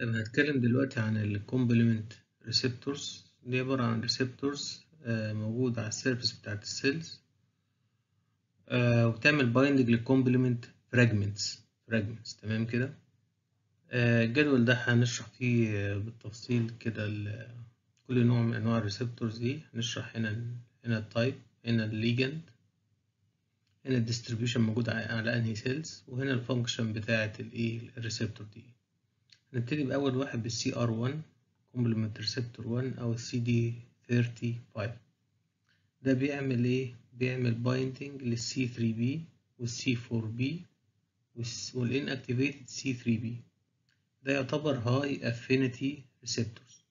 طيب هنتكلم دلوقتي عن ال complement receptors. دي عبارة عن receptors آه، موجودة على ال surface بتاعت ال cells آه، وبتعمل binding لل complement fragments. Fragments تمام كده؟ آه، الجدول ده هنشرح فيه بالتفصيل كده كل نوع من أنواع ال receptors دي. هنشرح هنا هنا ال type هنا ال ligand هنا ال distribution موجود على أنهي cells وهنا ال function بتاعة الايه ال receptor دي. نبتدي بأول واحد بال CR1 complement receptor 1 أو ال CD35 ده بيعمل إيه؟ بيعمل binding لل C3B وال C4B وال inactivated C3B ده يعتبر high affinity receptors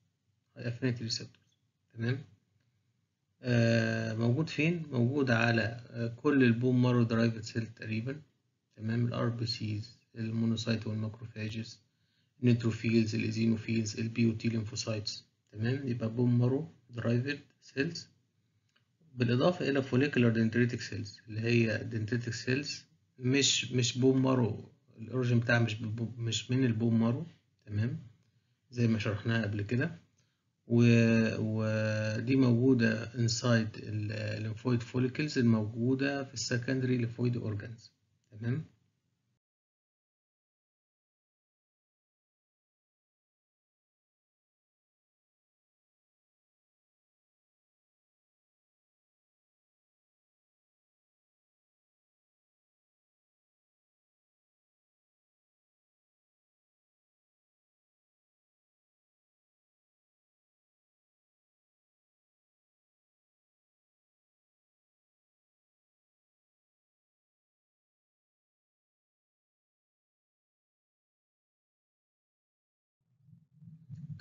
high affinity receptors تمام؟ آه موجود فين؟ موجود على آه كل ال bone marrow derived cell تقريبا. تمام؟ الار بي سيز المونوسايت والماكروفاجز النيتروفيلز الايزينوفيلز البي وتي ليمفوسايتس تمام؟ يبقى bone marrow derived cells بالإضافة إلى follicular dendritic cells اللي هي dendritic cells مش مش bone marrow ال origin بتاعها مش مش من ال bone marrow تمام؟ زي ما شرحناها قبل كده. ودي موجودة inside ال lymphoid follicles الموجودة في ال secondary lymphoid organs تمام؟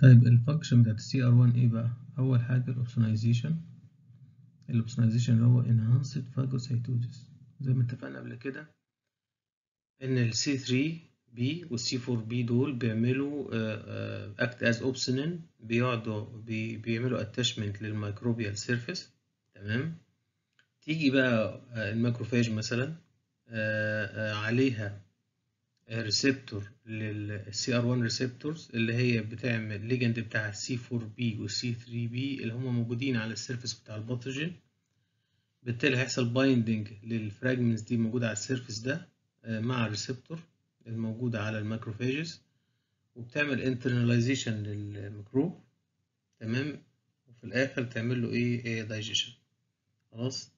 طيب ال function بتاعت ال CR1 إيه بقى؟ أول حاجة ال opsonization ال opsonization اللي هو enhanced phagocytosis. زي ما اتفقنا قبل كده إن ال C3B وال C4B دول بيعملوا آه، آه، act as opsonin بيقعدوا بي- بيعملوا attachment لل microbial surface تمام؟ تيجي بقى آه، ال macrophage مثلا آه، آه، عليها receptor لل CR1 receptors اللي هي بتعمل ligand بتاع ال C4B وال C3B اللي هم موجودين على ال surface بتاع ال pathogen بالتالي هيحصل binding لل fragments دي موجودة على ال surface ده آه، مع ال receptor الموجودة على ال macrophages وبتعمل internalization للميكروب. تمام؟ وفي الآخر تعمل له إيه؟ إيه دايجيشن خلاص؟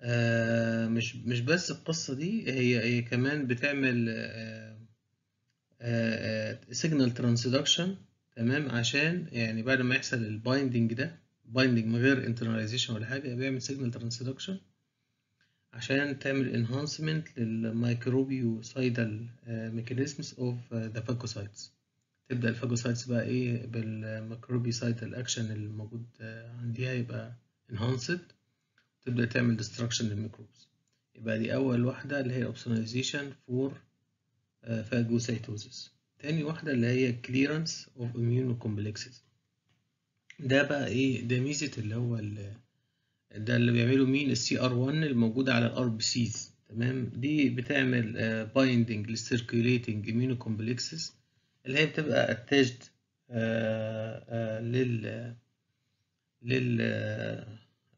آه مش مش بس القصة دي هي هي كمان بتعمل آه signal transduction تمام؟ عشان يعني بعد ما يحصل ال binding ده binding من غير internalization ولا حاجة بيعمل signal transduction عشان تعمل enhancement لل microbiocidal mechanisms of the phagocytes. تبدأ ال phagocytes بقى إيه؟ بال microbiocidal action اللي موجود آه، عندها يبقى enhanced. تبدأ تعمل destruction لل microbes يبقى دي أول واحدة اللي هي opsonization for آه، phagocytosis تاني واحدة اللي هي clearance of immunocomplexes ده بقى إيه؟ ده ميزة اللي هو ده اللي بيعمله مين؟ ال CR1 الموجودة على ال RBCs تمام؟ دي بتعمل binding لل circulating immunocomplexes اللي هي بتبقى attached آه، آه، لل لل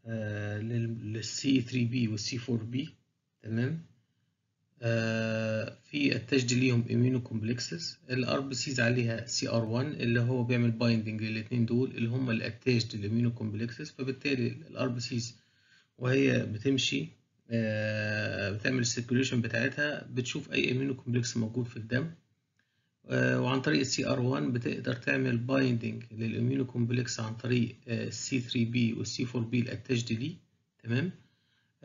آه، لل لل C3B وال C4B تمام؟ آه، في attached ليهم immunocomplexes ال RBCs عليها CR1 اللي هو بيعمل binding للاثنين دول اللي هم اللي attached لل immunocomplexes فبالتالي ال RBCs وهي بتمشي آه، بتعمل ال circulation بتاعتها بتشوف أي immunocomplex موجود في الدم. آه، وعن طريق ال CR1 بتقدر تعمل binding لل immunocomplex عن طريق ال C3B وال C4B ال attached ليه. تمام؟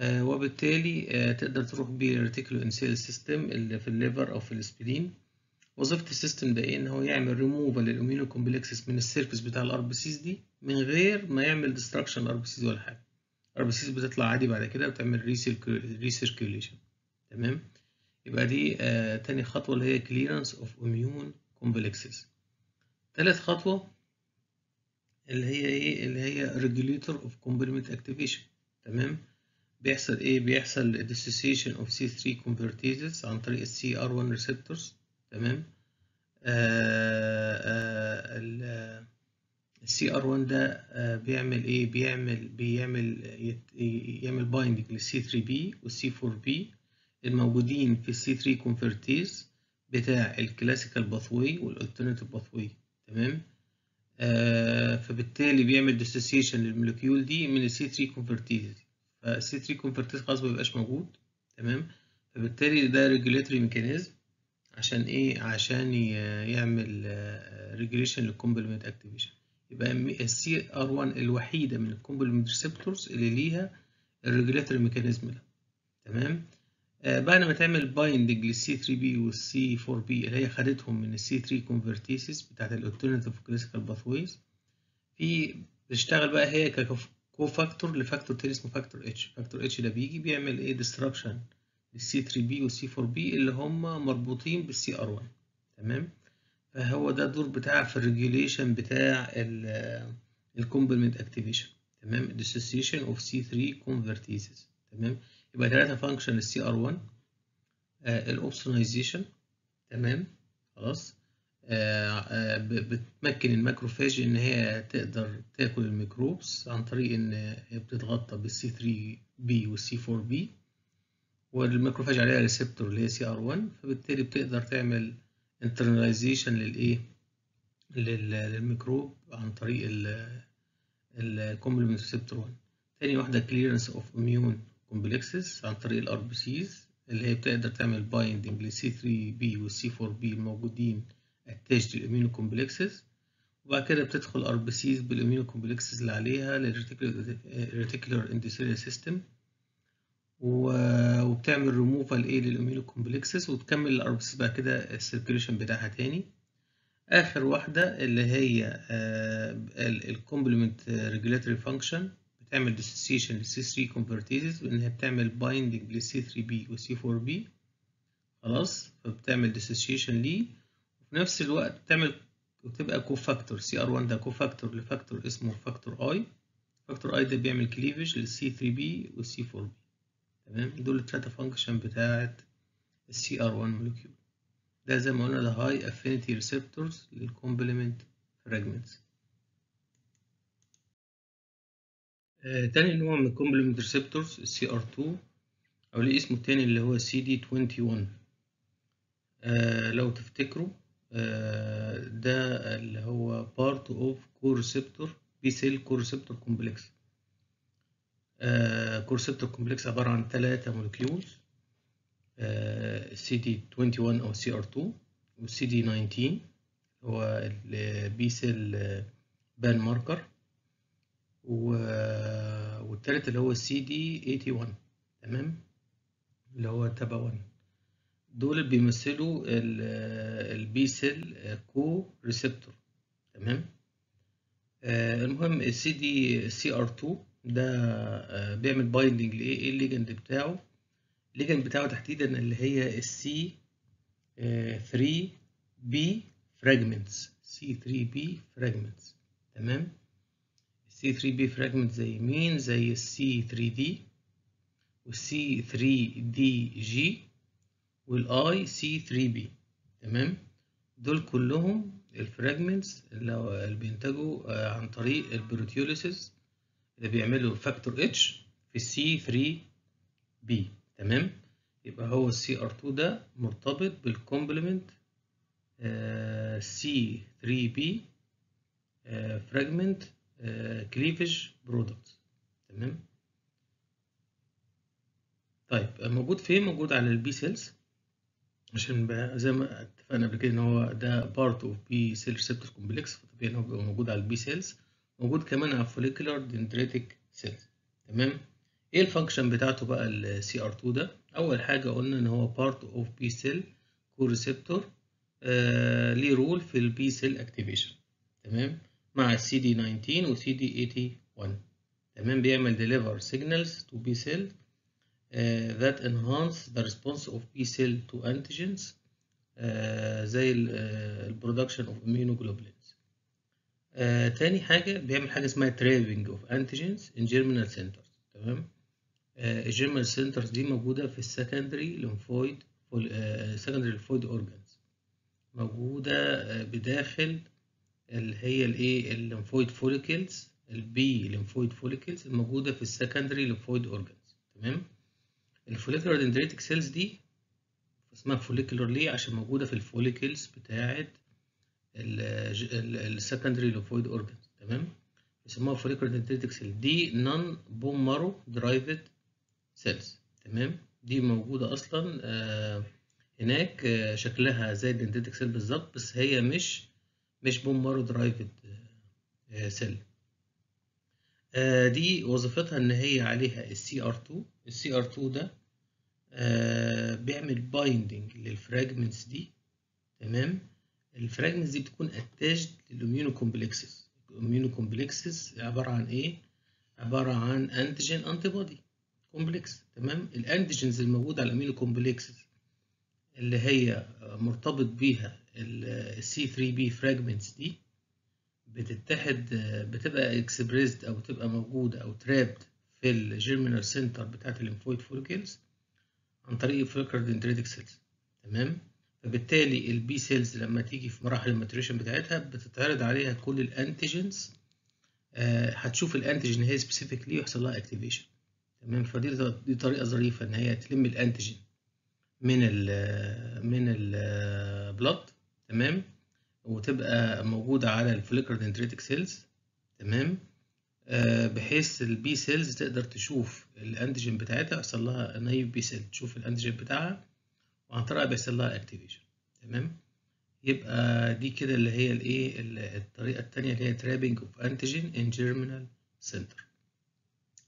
وبالتالي آه، تقدر تروح بيه ال reticuloendothelial system اللي في ال liver أو في ال spleen وظيفة ال system ده إيه؟ إن هو يعمل ريموفال للاميونو كومبلكسز من السيرفيس بتاع الار بي سيز دي من غير ما يعمل destruction ال RBCs ولا حاجة. ال RBCs بتطلع عادي بعد كده وتعمل recirculation تمام؟ يبقى دي آه تاني خطوة اللي هي clearance of immune complexes. تالت خطوة اللي هي إيه؟ اللي هي regulator of complement activation. تمام؟ بيحصل إيه؟ بيحصل dissociation of C3 convertases عن طريق ال CR1 receptors تمام؟ السي ار 1 ده آه، بيعمل إيه؟ بيعمل بيعمل يعمل binding لل C3B وال C4B الموجودين في ال C3 convertase بتاع ال classical pathway وال alternative pathway تمام؟ آه فبالتالي بيعمل dissociation لل molecule دي من ال C3 convertase فال C3 convertase خلاص ما بيبقاش موجود تمام؟ فبالتالي ده regulatory mechanism عشان إيه؟ عشان يعمل regulation لل complement activation يبقى ال CR1 الوحيدة من ال complement receptors اللي ليها ال regulatory mechanism ده تمام؟ آه بعد ما تعمل binding لل C3B وال C4B اللي هي خدتهم من ال C3 convertases بتاعت ال alternative classical pathways في بتشتغل بقى هي ك cofactor ل factor تاني اسمه factor H factor H ده بيجي بيعمل إيه؟ destruction لل C3B وال C4B اللي هم مربوطين بال CR1 تمام؟ فهو ده الدور بتاع في ال regulation بتاع ال complement activation تمام؟ dissociation of C3 convertases تمام؟ يبقى ثلاثة function ال CR1 ال opsonization تمام؟ خلاص؟ بتمكن ال macrophage إن هي تقدر تاكل ال microbes عن طريق إن هي بتتغطى بال C3b وال C4b وال macrophage عليها receptor اللي هي CR1 فبالتالي بتقدر تعمل internalization للإيه؟ لل- للميكروب عن طريق ال complement receptor 1 تاني واحدة clearance of immune complexes عن طريق ال RBCs اللي هي بتقدر تعمل binding لل C3b وال C4b الموجودين attached لل immune complexes وبعد كده بتدخل RBCs بال immune complexes اللي عليها لل reticular endothelial system وبتعمل ريموفال إيه لل immune complexes وتكمل ال RBCs بعد كده ال circulation بتاعها تاني. آخر واحدة اللي هي ال complement regulatory function بتعمل dissociation لل C3 convertases وان هي بتعمل binding لل C3b وال C4b خلاص؟ فبتعمل dissociation ليه وفي نفس الوقت بتعمل وتبقى cofactor CR1 ده cofactor ل factor اسمه factor I factor I ده بيعمل cleavage لل C3b وال C4b تمام؟ دول الثلاثه function بتاعه ال CR1 molecule ده زي ما قلنا ده high affinity receptors لل complement fragments تاني نوع من ال complement receptors ال CR2 أو ليه اسمه التاني اللي هو CD21 آه لو تفتكروا ده اللي هو B cell co-receptor complex. آه co-receptor complex عبارة عن ثلاثة molecules سي دي 21 أو سي ار 2 والسي دي 19 هو ال B cell pan marker والتالت اللي هو ال CD81 تمام؟ اللي هو تبع 1 دول بيمثلوا ال B cell co-receptor تمام؟ آه المهم ال CD CR2 ده آه بيعمل binding لإيه؟ إيه ال ligand بتاعه؟ ال ligand بتاعه تحديدا اللي هي ال C3b fragments C3b fragments تمام؟ ال C3b fragment زي مين؟ زي ال C3d والسي 3 دي جي والاي سي 3 بي تمام؟ دول كلهم ال fragments اللي بينتجوا عن طريق ال proteolysis اللي بيعملوا factor H في ال C3b تمام؟ يبقى هو ال CR2 ده مرتبط بال complement C3b fragment cleavage product تمام؟ طيب موجود فين؟ موجود على ال B cells عشان بقى زي ما اتفقنا قبل كده إن هو ده part of B cell receptor complex فطبيعي إن هو بيبقى موجود على ال B cells موجود كمان على ال follicular dendritic cells تمام؟ إيه ال function بتاعته بقى ال CR2 ده؟ أول حاجة قلنا إن هو part of B cell co-receptor ليه role في ال B cell activation تمام؟ مع ال CD19 وال CD81 تمام؟ بيعمل signals to B cell uh, that enhance the response of B cell to antigens uh, زي ال uh, production of immunoglobulins. تاني حاجة بيعمل حاجة اسمها trapping of antigens in germinal centers. تمام؟ ال germinal centers دي موجودة في ال secondary lymphoid secondary lymphoid organs. موجودة بداخل اللي هي الايه ال lymphoid follicles ال B lymphoid follicles الموجودة في ال secondary lymphoid organs تمام؟ ال follicular dendritic cells دي اسمها follicular ليه؟ عشان موجودة في ال follicles بتاعة ال secondary lymphoid organs تمام؟ بيسموها follicular dendritic cell دي non bone marrow derived cells تمام؟ دي موجودة أصلا آه هناك آه شكلها زي ال dendritic cell بالظبط بس هي مش مش bone marrow derived cell دي وظيفتها إن هي عليها ال CR2 ال CR2 ده بيعمل binding لل fragments دي تمام؟ ال fragments دي بتكون attached لل immune complexes ال immune complexes عبارة عن إيه؟ عبارة عن antigen antibody complex تمام؟ ال antigens الموجودة على ال immune complexes اللي هي مرتبط بيها ال C3b fragments دي بتتحد بتبقى expressed أو بتبقى موجوده أو trapped في ال germinal center بتاعت ال lymphoid follicles عن طريق ال follicular dendritic cells تمام؟ فبالتالي ال B cells لما تيجي في مراحل ال maturation بتاعتها بتتعرض عليها كل ال antigens آه هتشوف ال antigen هي specific ليه ويحصل لها activation تمام؟ فدي دي طريقة ظريفة إن هي تلم ال antigen من ال من البلد تمام؟ وتبقى موجودة على ال follicular dendritic cells تمام؟ آه بحيث ال B cells تقدر تشوف ال antigen بتاعتها يحصل لها naive B cell تشوف ال antigen بتاعها وعن طريقها بيحصل لها activation تمام؟ يبقى دي كده اللي هي الايه الطريقة الثانية اللي هي trapping of antigen in germinal center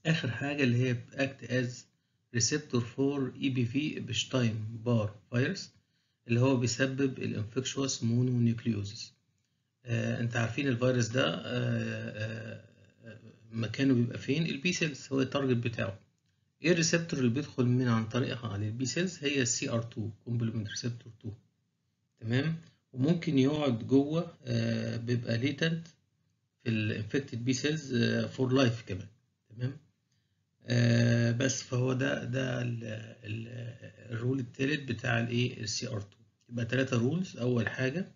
آخر حاجة اللي هي بت act as receptor for EBV Epstein-Barr virus اللي هو بيسبب ال infectious mononucleosis آه انت عارفين الفيروس ده آه آه مكانه بيبقى فين؟ ال B cells هو ال target بتاعه. إيه ال receptor اللي بيدخل من عن طريقها على ال B cells هي ال CR2 complement receptor 2 تمام؟ وممكن يقعد جوه بيبقى latent في ال infected B cells for life كمان. تمام؟ بس فهو ده ده ال role التالت بتاع الايه ال CR2 يبقى ثلاثة roles أول حاجة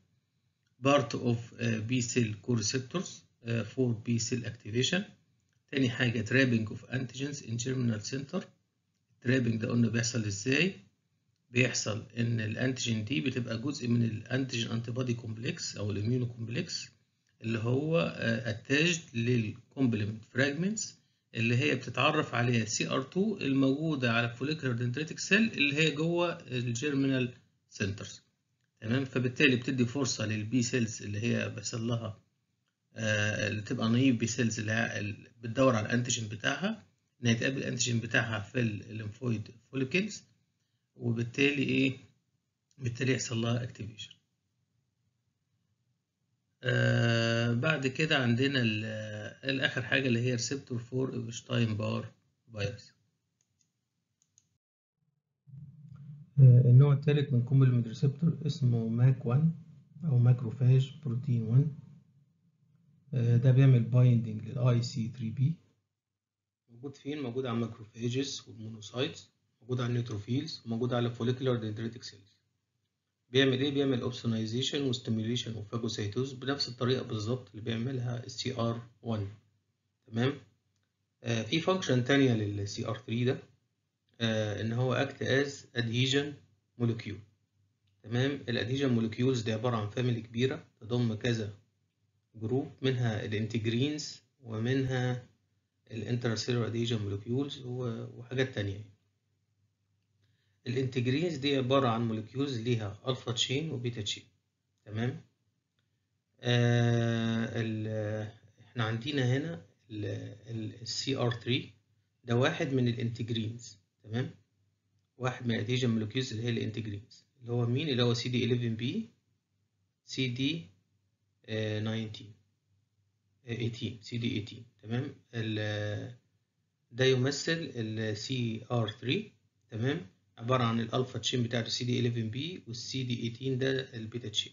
part of uh, B cell co-receptors uh, for B cell activation. تاني حاجة trapping of antigens in germinal center. ال trapping ده قلنا بيحصل إزاي؟ بيحصل إن ال antigen دي بتبقى جزء من ال antigen antibody complex أو ال immune complex اللي هو attached لل complement fragments اللي هي بتتعرف عليها CR2 الموجودة على ال follicular dendritic cell اللي هي جوه ال germinal centers تمام؟ فبالتالي بتدي فرصة لل B cells اللي هي بيحصل لها آه اللي تبقى naive B cells اللي هي بتدور على ال antigen بتاعها إن هي تقابل ال antigen بتاعها في ال lymphoid follicles وبالتالي إيه؟ بالتالي يحصل لها activation آه بعد كده عندنا الآخر حاجة اللي هي receptor for Epstein-Barr virus النوع الثالث من complement receptor اسمه Mac-1 أو macrophage protein 1 آه ده بيعمل binding لل iC3b موجود فين؟ موجود على ال macrophages وال monocytes موجود على ال neutrophils وموجود على ال follicular dendritic cells بيعمل إيه؟ بيعمل opsonization و stimulation و phagocytosis بنفس الطريقة بالظبط اللي بيعملها ال CR1 تمام؟ آه في function تانية لل CR3 ده. آه إن هو act as adhesion molecule تمام؟ ال adhesion molecules دي عبارة عن family كبيرة تضم كذا group منها ال integrins ومنها ال intercellular adhesion molecules وحاجات تانية. ال integrins دي عبارة عن molecules ليها alpha chain و beta chain تمام؟ آه إحنا عندنا هنا ال CR3 ده واحد من ال integrins تمام؟ واحد من ال adhesion molecules اللي هي ال integrins اللي هو مين؟ اللي هو CD11b سي دي 19 18 سي دي 18 تمام؟ ده يمثل ال CR3 تمام؟ عبارة عن ال alpha chain بتاعته سي دي 11 بي والسي دي 18 ده ال beta chain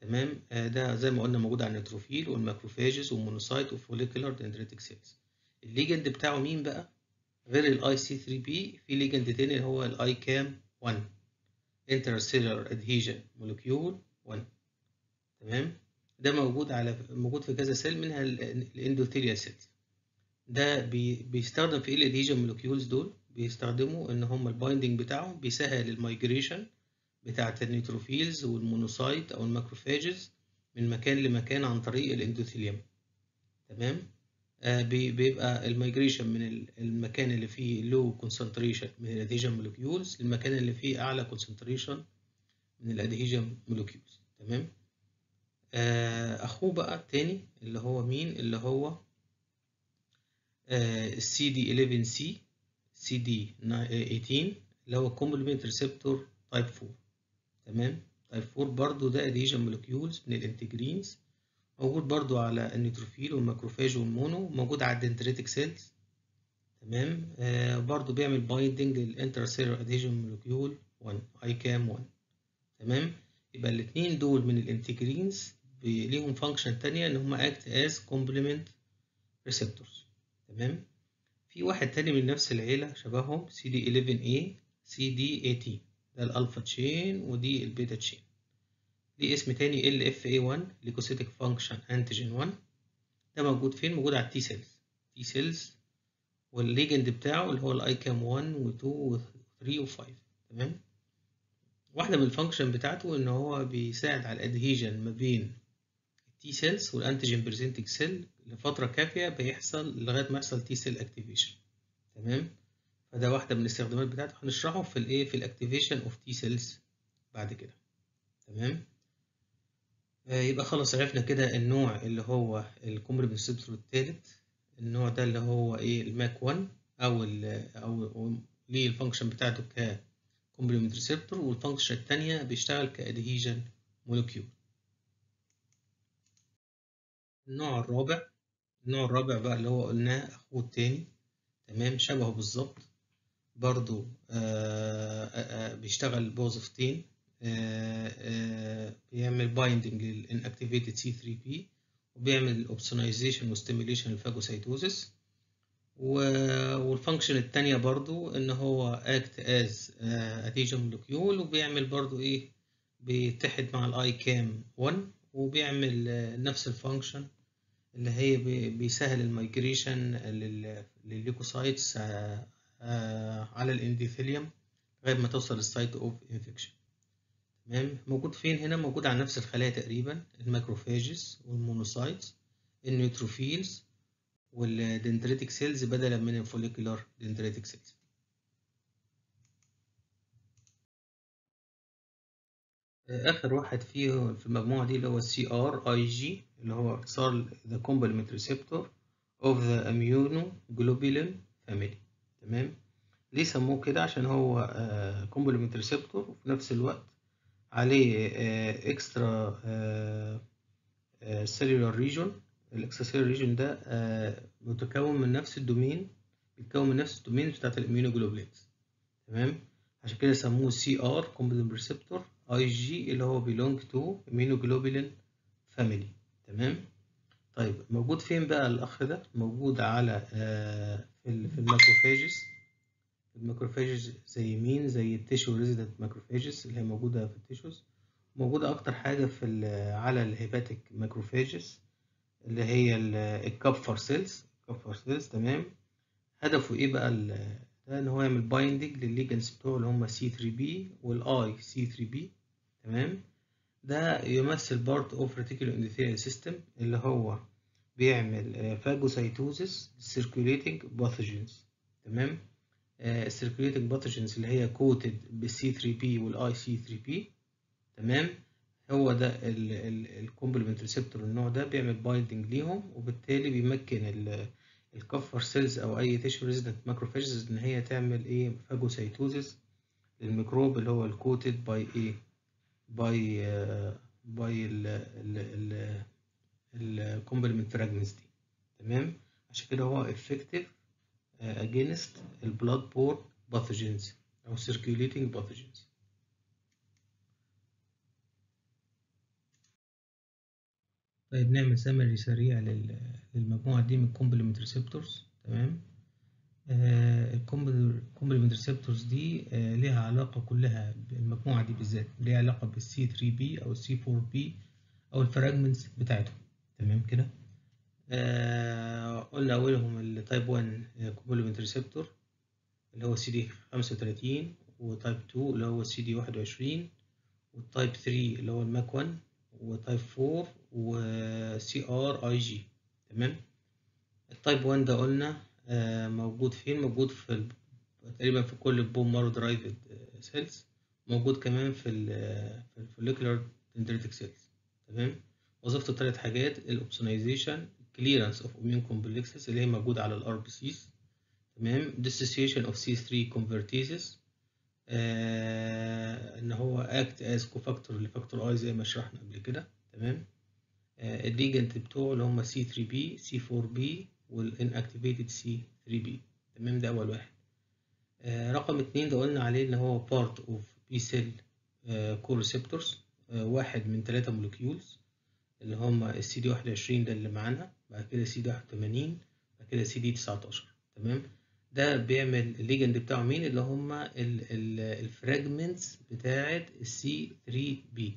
تمام؟ آه ده زي ما قلنا موجود على النيتروفيل والماكروفاجز والمونوسايت والفوليكولار دندريتك سيلز. ال ligand بتاعه مين بقى؟ غير ال iC3b في ligand تاني اللي هو ال ICAM-1 intercellular adhesion molecule 1 تمام؟ ده موجود على موجود في كذا cell منها ال endothelial cells ده بي بيستخدم في إيه ال adhesion molecules دول بيستخدموا إن هم ال binding بتاعهم بيسهل ال migration بتاعه ال neutrophils وال monocyte أو ال macrophages من مكان لمكان عن طريق ال endothelium تمام؟ بيبقى ال migration من المكان اللي فيه low concentration من ال adhesion molecules للمكان اللي فيه أعلى concentration من ال adhesion molecules تمام؟ آه أخوه بقى التاني اللي هو مين؟ اللي هو السي دي 11 سي سي دي 18 اللي هو complement receptor type 4 تمام؟ type 4 برضو ده adhesion molecules من ال integrins موجود برضو على ال neutrophil وال macrophage وال mono موجود على ال dendritic cells. تمام؟ آه برضو بيعمل binding ال intercellular adhesion molecule 1 ICAM-1 تمام؟ يبقى الاثنين دول من ال integrins ليهم function تانية إن هم act as complement receptors تمام؟ في واحد تاني من نفس العيلة شبههم سي دي 11A سي دي 18 ده ال alpha chain ودي ال beta chain ليه اسم تاني LFA-1 leukocyte function antigen 1 ده موجود فين؟ موجود على ال T cells T cells وال ligand بتاعه اللي هو ال ICAM-1 و2 و3 و5 تمام؟ واحدة من ال function بتاعته إن هو بيساعد على ال adhesion ما بين ال T cells وال antigen presenting cell لفترة كافية بيحصل لغاية ما يحصل T cell activation تمام؟ فده واحدة من الاستخدامات بتاعته. هنشرحه في الايه؟ في ال activation of T cells بعد كده. تمام؟ يبقى خلاص عرفنا كده النوع اللي هو ال complement receptor الثالث النوع ده اللي هو إيه ال Mac-1 أو ال أو ليه ال function بتاعته ك complement receptor وال function الثانية بيشتغل ك adhesion molecule النوع الرابع النوع الرابع بقى اللي هو قلناه أخوه التاني. تمام؟ شبهه بالظبط. برضو آآ آآ بيشتغل بوظيفتين بيعمل binding لل inactivated C 3 B وبيعمل opsonization و stimulation لل phagocytosis وال function التانية برضو إن هو act as adhesion molecule وبيعمل برضو إيه بيتحد مع ال ICAM 1 وبيعمل نفس ال function اللي هي بيسهل المايجريشن للليكوسايتس على الانديثيليوم لغاية ما توصل لل site of infection تمام؟ موجود فين هنا؟ موجود على نفس الخلايا تقريبا الماكروفاجز والمونوسايتس النيوتروفيلز والدندريتك سيلز بدلا من ال follicular dendritic cells آخر واحد فيه في المجموعة دي اللي هو السي ار اي جي اللي هو اختصار the complement receptor of the immunoglobulin family. تمام؟ ليه سموه كده؟ عشان هو complement receptor وفي نفس الوقت عليه extracellular region. ال extracellular region ده متكون من نفس ال domain بيتكون من نفس ال domain بتاعت ال immunoglobulins تمام؟ عشان كده سموه سي ار complement receptor اي جي اللي هو belong to immunoglobulin family. تمام؟ طيب موجود فين بقى الأخ ده؟ موجود على في ال macrophages ال macrophages زي مين؟ زي ال tissue resident macrophages اللي هي موجودة في ال tissues. موجودة أكتر حاجة في على ال hepatic macrophages اللي هي ال Kupffer cells. ال Kupffer cells تمام. هدفه إيه بقى ده؟ إن هو يعمل بايندنج للليجنز بتوعه اللي هم C 3 B وال iC 3 B تمام. ده يمثل part of reticuloendothelial system اللي هو بيعمل phagocytosis circulating pathogens تمام. ال circulating pathogens اللي هي coated بال C 3 B وال iC 3 B تمام؟ هو ده ال complement receptor النوع ده بيعمل binding ليهم وبالتالي بيمكن ال Kupffer cells أو أي tissue resident macrophages إن هي تعمل إيه؟ phagocytosis للميكروب اللي هو ال coated by إيه by by ال ال complement fragments دي. تمام؟ عشان كده هو effective against ال blood borne pathogens أو circulating pathogens. طيب نعمل سمري سريع للمجموعة دي من complement receptors تمام؟ ال complement receptors دي آه، ليها علاقة كلها بالمجموعة دي بالذات ليها علاقة بال C 3 B أو ال C 4 B أو ال fragments بتاعتهم تمام كده؟ آه قلنا أولهم ال type 1 complement receptor اللي هو سي دي 35 و type 2 اللي هو سي دي 21 وال type 3 اللي هو ال Mac 1 و type 4 و CRIg تمام؟ ال type 1 ده قلنا آه، موجود فين؟ موجود في. تقريبا في كل ال bone marrow derived cells موجود كمان في ال في ال follicular dendritic cells تمام؟ وظيفته ثلاث حاجات ال opsonization clearance of immune complexes اللي هي موجودة على ال RBCs تمام؟ dissociation of C3 convertases آه إن هو act as cofactor ل factor I زي ما شرحنا قبل كده. تمام؟ آه ال ligand بتوعه اللي هم C3B C4B وال inactivated C3B تمام؟ ده أول واحد. آه رقم اتنين ده قلنا عليه إن هو part of B cell آه co-receptors. آه واحد من ثلاثة molecules اللي هم السي دي 21 ده اللي معانا. بعد كده سي دي 81 بعد كده سي دي 19 تمام؟ ده بيعمل ال ligand بتاعه مين؟ اللي هم ال fragments بتاعه ال C 3 B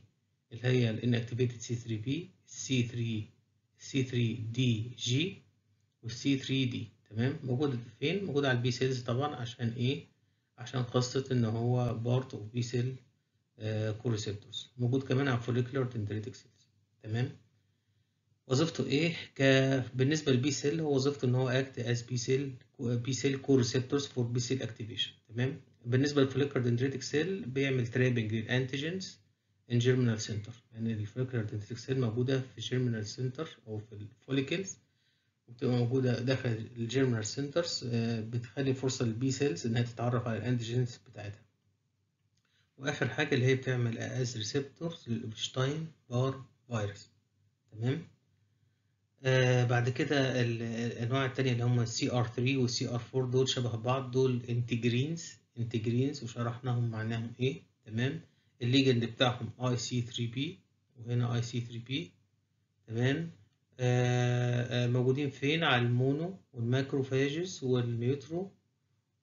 اللي هي ال inactivated C 3 B C 3 C 3 dg وال C 3 d تمام؟ موجود فين؟ موجود على ال B cells طبعا عشان إيه؟ عشان خاصة إن هو part of B cell co-receptors موجود كمان على follicular dendritic cells تمام؟ وظيفته إيه؟ ك بالنسبة لل B cell هو وظيفته إن هو act as B cell B cell co-receptors for B cell activation تمام؟ بالنسبة لل follicular dendritic cell بيعمل trapping لل antigens in germinal center يعني ال follicular dendritic cell موجودة في ال germinal center أو في ال follicles وبتبقى موجودة داخل ال germinal centers بتخلي فرصة لل B cells إنها تتعرف على ال antigens بتاعتها. وآخر حاجة اللي هي بتعمل as receptors لل Epstein-Barr virus تمام؟ آه بعد كده الأنواع التانية اللي هم ال CR 3 وال CR 4 دول شبه بعض دول integrins integrins وشرحناهم معناهم إيه تمام؟ الليجند بتاعهم اي سي 3 بي وهنا اي سي 3 بي تمام؟ آه آه موجودين فين؟ على المونو والماكروفاجز والنيوترو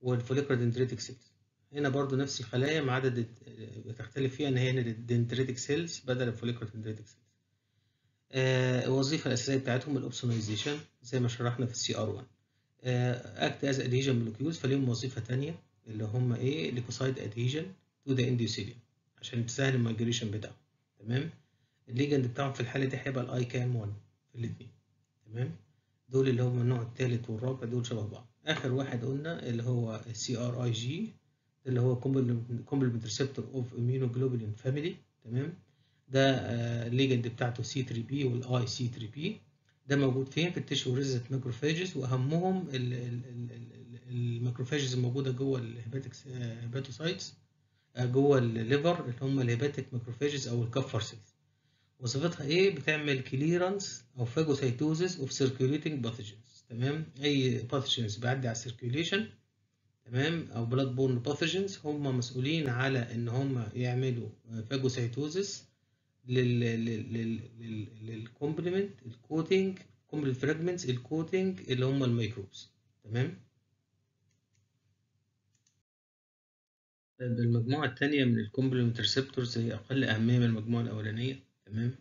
والفوليكولار دندريتك سيلز هنا برضو نفس الخلايا ما عدد بتختلف فيها إن هي ال dendritic cells بدل ال follicular dendritic cells الوظيفة الأساسية بتاعتهم ال opsonization زي ما شرحنا في ال CR1 act as adhesion molecules فليهم وظيفة تانية اللي هم إيه؟ leukocyte adhesion to the endothelium عشان تسهل ال migration بتاعهم. تمام؟ ال ligand بتاعهم في الحالة دي هيبقى ال ICAM 1 في الاتنين. تمام؟ دول اللي هم النوع التالت والرابع دول شبه بعض. آخر واحد قلنا اللي هو السي ار اي جي اللي هو complement receptor of immunoglobulin family تمام؟ ده ال ligand بتاعته C3b وال iC3b ده موجود فين؟ في ال tissue resident macrophages وأهمهم ال macrophages الموجودة جوه ال hepatic hepatocytes جوه ال liver اللي هم ال hepatic macrophages أو ال Kupffer cells وظيفتها إيه؟ بتعمل clearance أو phagocytosis of circulating pathogens تمام؟ أي pathogens بيعدي على ال circulation تمام؟ أو blood borne pathogens هم مسؤولين على إن هم يعملوا phagocytosis لل complement ال coating complement fragments ال coating اللي هم ال microbes. تمام؟ المجموعة التانية من ال complement receptors هي أقل أهمية من المجموعة الأولانية. تمام؟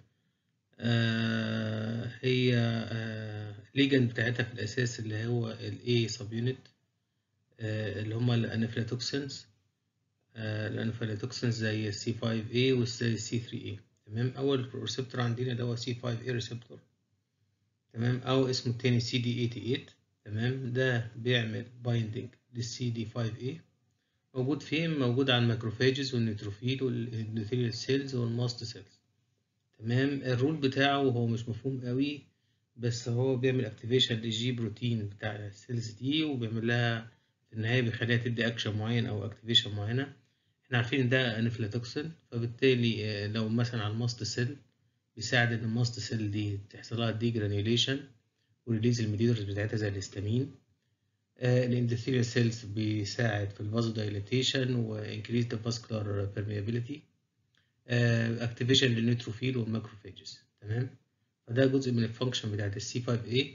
آه هي آه ligand بتاعتها في الأساس اللي هو ال A unit آه اللي هما ال anaphylatoxins آه ال anaphylatoxins زي ال C5a وال C3a. تمام؟ أول receptor عندنا ده هو C5a receptor تمام؟ أو اسمه التاني CD88 تمام؟ ده بيعمل binding لل CD5a موجود فين؟ موجود على الماكروفاجز والنيوتروفيل والاندوثيليال سيلز والماست سيلز تمام؟ ال role بتاعه هو مش مفهوم قوي بس هو بيعمل activation لل G protein بتاع ال cells دي وبيعمل لها في النهاية بيخليها تدي اكشن معين أو activation معينة. إحنا عارفين إن ده anaphylatoxin فبالتالي لو مثلا على ال mast cell بيساعد إن ال mast cell دي تحصل لها degranulation و release ال mediators بتاعتها زي الهستامين. ال endothelial cells بيساعد في ال vasodilatation و increase the vascular permeability activation لل neutrophil وال macrophages تمام؟ فده جزء من ال function بتاعت ال C5a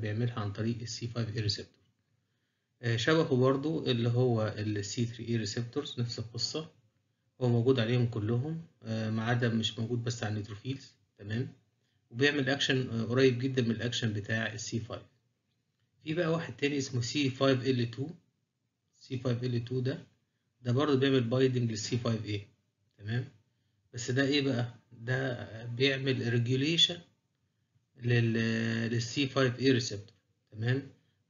بيعملها عن طريق ال C5a receptor آه، شبهه برضو اللي هو ال C3A receptors نفس القصة. هو موجود عليهم كلهم آه، ما عدا مش موجود بس على ال neutrophils. تمام؟ وبيعمل اكشن آه، قريب جدا من الاكشن بتاع ال C5 في بقى واحد تاني اسمه C5L2 C5L2 ده ده برضه بيعمل binding لل C5A تمام؟ بس ده إيه بقى؟ ده بيعمل regulation لل C5A receptor تمام؟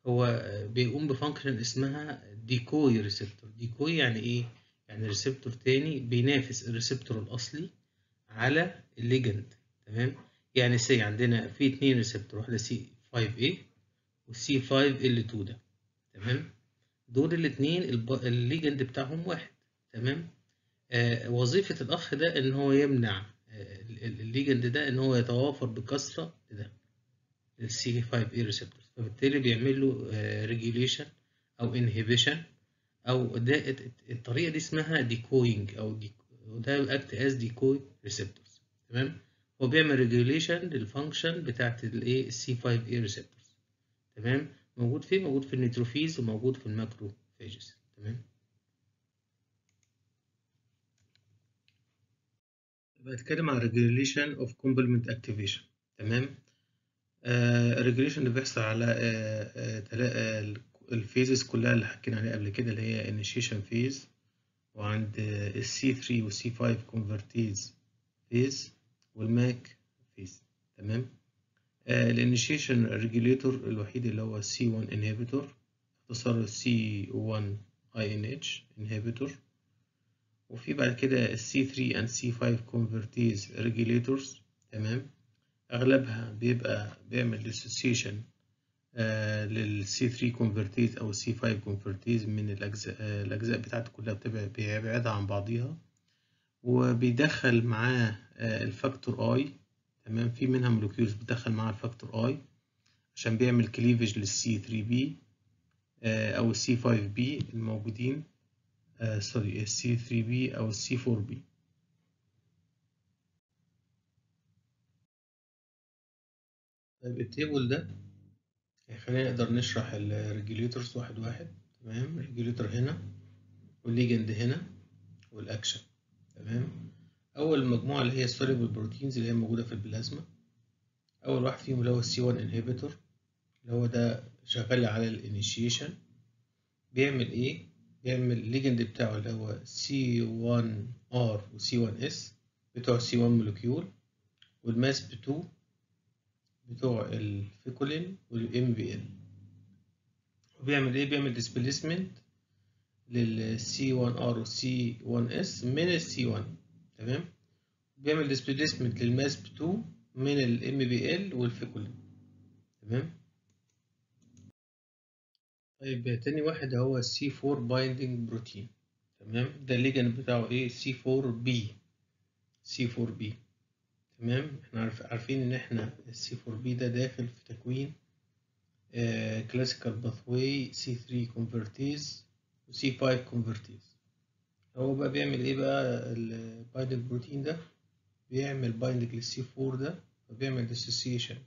هو بيقوم ب function اسمها decoy receptor decoy يعني إيه؟ يعني receptor تاني بينافس ال receptor الأصلي على ال ligand تمام؟ يعني C عندنا في اتنين receptor واحدة C5A وال C5L2 ده. تمام؟ دول الاتنين ال ligand بتاعهم واحد. تمام؟ آه وظيفة الأخ ده إن هو يمنع آه ال ligand ده إن هو يتوافر بكثرة لده لل C5A receptor فبالتالي بيعمل له regulation أو inhibition أو ده الطريقة دي اسمها decoying أو ده act as decoy receptors تمام؟ هو بيعمل regulation لل function بتاعت الايه؟ ال C5A receptors تمام؟ موجود فين؟ موجود في ال neutrophils وموجود في ال macrophages تمام؟ بتكلم عن regulation of complement activation تمام؟ ال regulation اللي بيحصل على آه آه ال phases كلها اللي حكينا عليها قبل كده اللي هي initiation phase وعند ال C3 وال C5 convertase phase وال MAC phase تمام؟ ال initiation regulator الوحيد اللي هو C1 inhibitor اختصار C1 INH inhibitor. وفي بعد كده C3 and C5 convertase regulators تمام؟ أغلبها بيبقى بيعمل dissociation آه لل C3 convertase أو C5 convertase من الأجزاء آه الأجزاء بتاعته كلها بتبقى بيبعدها عن بعضيها. وبيدخل معاه آه ال factor I. تمام؟ في منها molecules بتدخل معاها ال factor I عشان بيعمل cleavage لل C3b أو ال C5b الموجودين sorry ال C3b أو ال C4b طيب ال table ده خلينا نقدر نشرح ال regulators واحد واحد تمام؟ ال regulator هنا وال ligand هنا والاكشن تمام؟ أول مجموعة اللي هي ال soluble proteins اللي هي موجودة في البلازما. أول واحد فيهم اللي هو ال C1 inhibitor اللي هو ده شغال على الانيشيشن بيعمل إيه؟ بيعمل ال ligand بتاعه اللي هو C1r و C1s بتوع ال C 1 molecule وال MASP 2 بتوع ال ficolin وال MBL وبيعمل إيه؟ بيعمل displacement لل C 1 r وال C 1 s من ال C 1 تمام؟ بيعمل displacement لل MASP 2 من ال MBL وال ficolin. تمام؟ طيب تاني واحد هو ال C 4 binding protein تمام؟ ده ال ligand بتاعه إيه؟ C 4 b C 4 b تمام؟ إحنا عارف عارفين إن إحنا ال C 4 b ده داخل في تكوين classical pathway C 3 convertase و C 5 convertase هو بقى بيعمل إيه بقى؟ ال binding protein ده بيعمل binding لل C 4 ده فبيعمل dissociation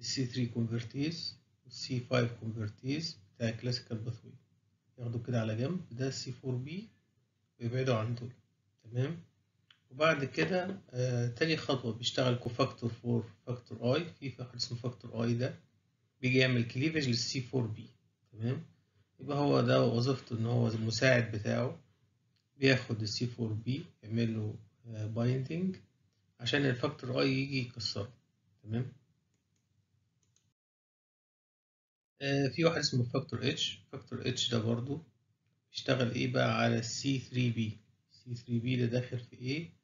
لل C 3 convertase وال C 5 convertase بتاع classical pathway ياخدوا كده على جنب ده ال C 4 b ويبعدوا عن دول. تمام؟ وبعد كده آه تاني خطوة بيشتغل cofactor for factor I. في واحد اسمه factor I ده بيجي يعمل cleavage لل C 4 b. تمام؟ يبقى هو ده وظيفته إن هو المساعد بتاعه. بياخد ال C 4 b يعمل له binding عشان ال factor I يجي يكسره. تمام؟ آه في واحد اسمه factor H factor H ده برضو بيشتغل إيه بقى؟ على ال C 3 b. C 3 b ده داخل في إيه؟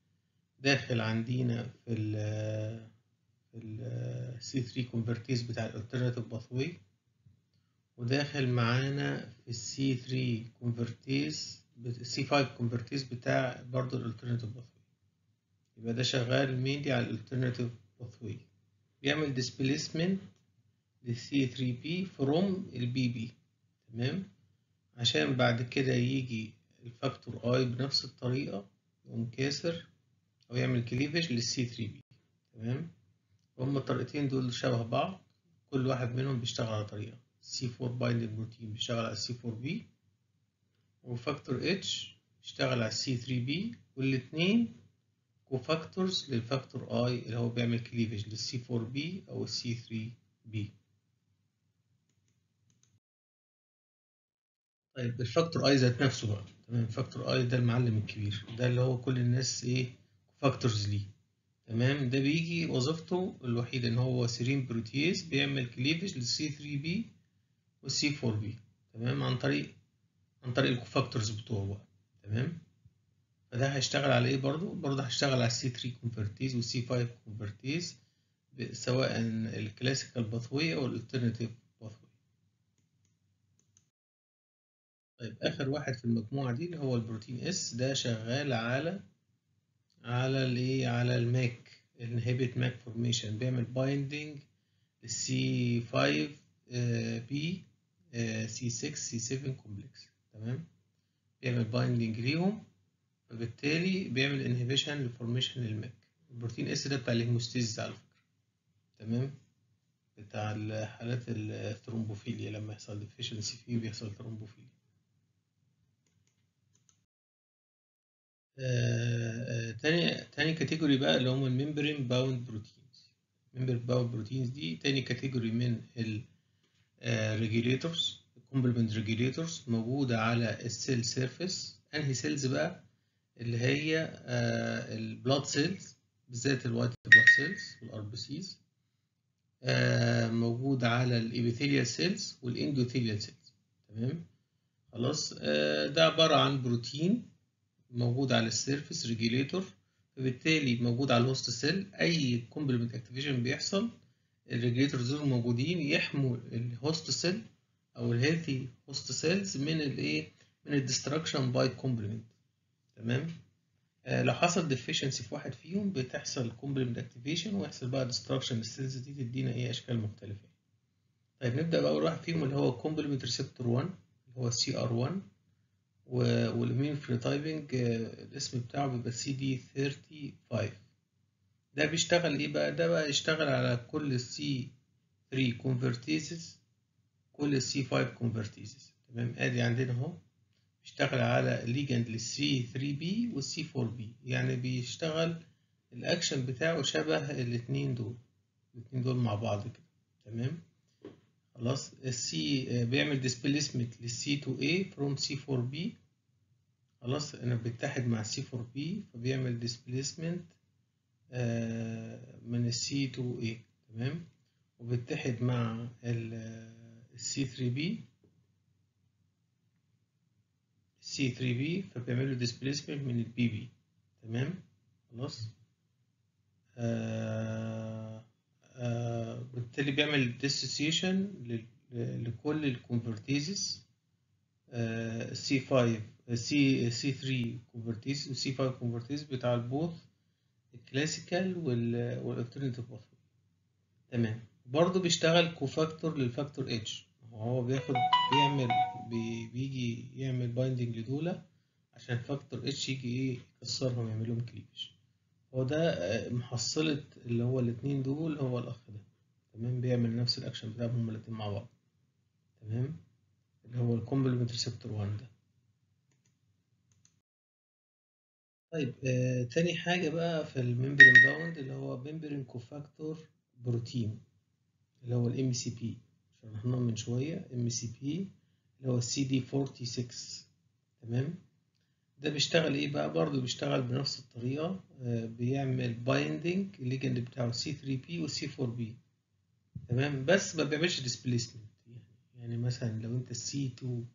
داخل عندنا في ال في ال C 3 convertase بتاع ال alternative pathway وداخل معانا في ال C 3 convertase ال C 5 convertase بتاع برضه ال alternative pathway يبقى ده شغال mainly على ال alternative pathway بيعمل displacement لل C 3 b from ال Bb تمام؟ عشان بعد كده يجي ال factor I بنفس الطريقة يقوم كاسر. أو يعمل cleavage لل C 3 b تمام؟ هما الطريقتين دول شبه بعض. كل واحد منهم بيشتغل على طريقة. C 4 binding protein بيشتغل على C 4 b و factor H بيشتغل على C 3 b والاتنين cofactors لل factor I اللي هو بيعمل cleavage لل C 4 b أو ال C 3 b طيب ال factor I ذات نفسه بقى. تمام ال factor I ده المعلم الكبير. ده اللي هو كل الناس إيه factors ليه. تمام؟ ده بيجي وظيفته الوحيدة إن هو serine protease بيعمل cleavage لل C 3 b وال C 4 b تمام؟ عن طريق عن طريق ال cofactors بتوعه بقى. تمام؟ فده هيشتغل على إيه برضو برضو هيشتغل على ال C 3 convertase وال C 5 convertase سواء ال classical pathway أو ال alternative pathway طيب آخر واحد في المجموعة دي اللي هو ال protein S ده شغال على على الايه على ال MAC ال inhibit MAC formation بيعمل binding لل C 5 b C 6 C 7 complex تمام؟ بيعمل binding ليهم. فبالتالي بيعمل inhibition لل formation لل MAC ال protein S ده بتاع ال hemostasis على فكرة. تمام؟ بتاع حالات ال thrombophilia لما يحصل deficiency فيه بيحصل thrombophilia آه، تاني تاني category بقى اللي هم ال membrane bound proteins ال membrane bound proteins دي تاني category من ال regulators ال complement regulators موجودة على ال cell surface انهي cells بقى؟ اللي هي ال blood cells بالذات ال white blood cells وال RBCs موجود على ال epithelial cells وال endothelial cells تمام؟ خلاص. آه، ده عبارة عن بروتين موجود على ال surface regulator فبالتالي موجود على ال host cell أي complement activation بيحصل ال regulators دول موجودين يحموا ال host cell أو ال healthy host cells من الإيه؟ من ال destruction by complement تمام؟ آه لو حصل deficiency في واحد فيهم بتحصل complement activation ويحصل بقى destruction لل cells دي تدينا إيه؟ أشكال مختلفة. طيب نبدأ باول واحد فيهم اللي هو complement receptor 1 اللي هو ال CR 1 وال immunophenotyping الاسم بتاعه بيبقى سي دي 35 ده بيشتغل إيه بقى؟ ده بقى يشتغل على كل ال C 3 convertases كل ال C 5 convertases تمام؟ آدي عندنا أهو. بيشتغل على ligand لل C 3 b وال C 4 b يعني بيشتغل الاكشن بتاعه شبه الاتنين دول. الاتنين دول مع بعض كده. تمام؟ خلاص ال C بيعمل displacement لل C 2 a from C 4 b خلاص أنا بتحد مع ال C 4 b فبيعمل displacement من ال C 2 a تمام؟ وبتحد مع ال C 3 b ال C 3 b فبيعمل له displacement من ال Bb تمام؟ خلاص؟ آه بالتالي بيعمل dissociation لكل ال convertases C 5 C C 3 convertase و C 5 convertase بتاع ال both ال classical وال alternative pathway تمام. برضه بيشتغل cofactor لل factor H هو بياخد بيعمل بي بيجي يعمل binding لدول عشان factor H يجي إيه يكسرهم يعمل لهم cleavage هو ده محصلة اللي هو الاتنين دول هو الأخ ده. تمام بيعمل نفس الأكشن بتاعهم هما الاتنين مع بعض. تمام؟ اللي هو ال complement receptor 1 ده. طيب آه تاني حاجة بقى في ال membrane bound اللي هو membrane cofactor protein اللي هو ال MCP شرحناه من شوية. MCP اللي هو السي دي 46 تمام؟ ده بيشتغل إيه بقى؟ برضه بيشتغل بنفس الطريقة آه بيعمل binding ال ligand بتاعه C 3 b وال C 4 b تمام؟ بس ما بيعملش displacement يعني مثلا لو أنت السي 2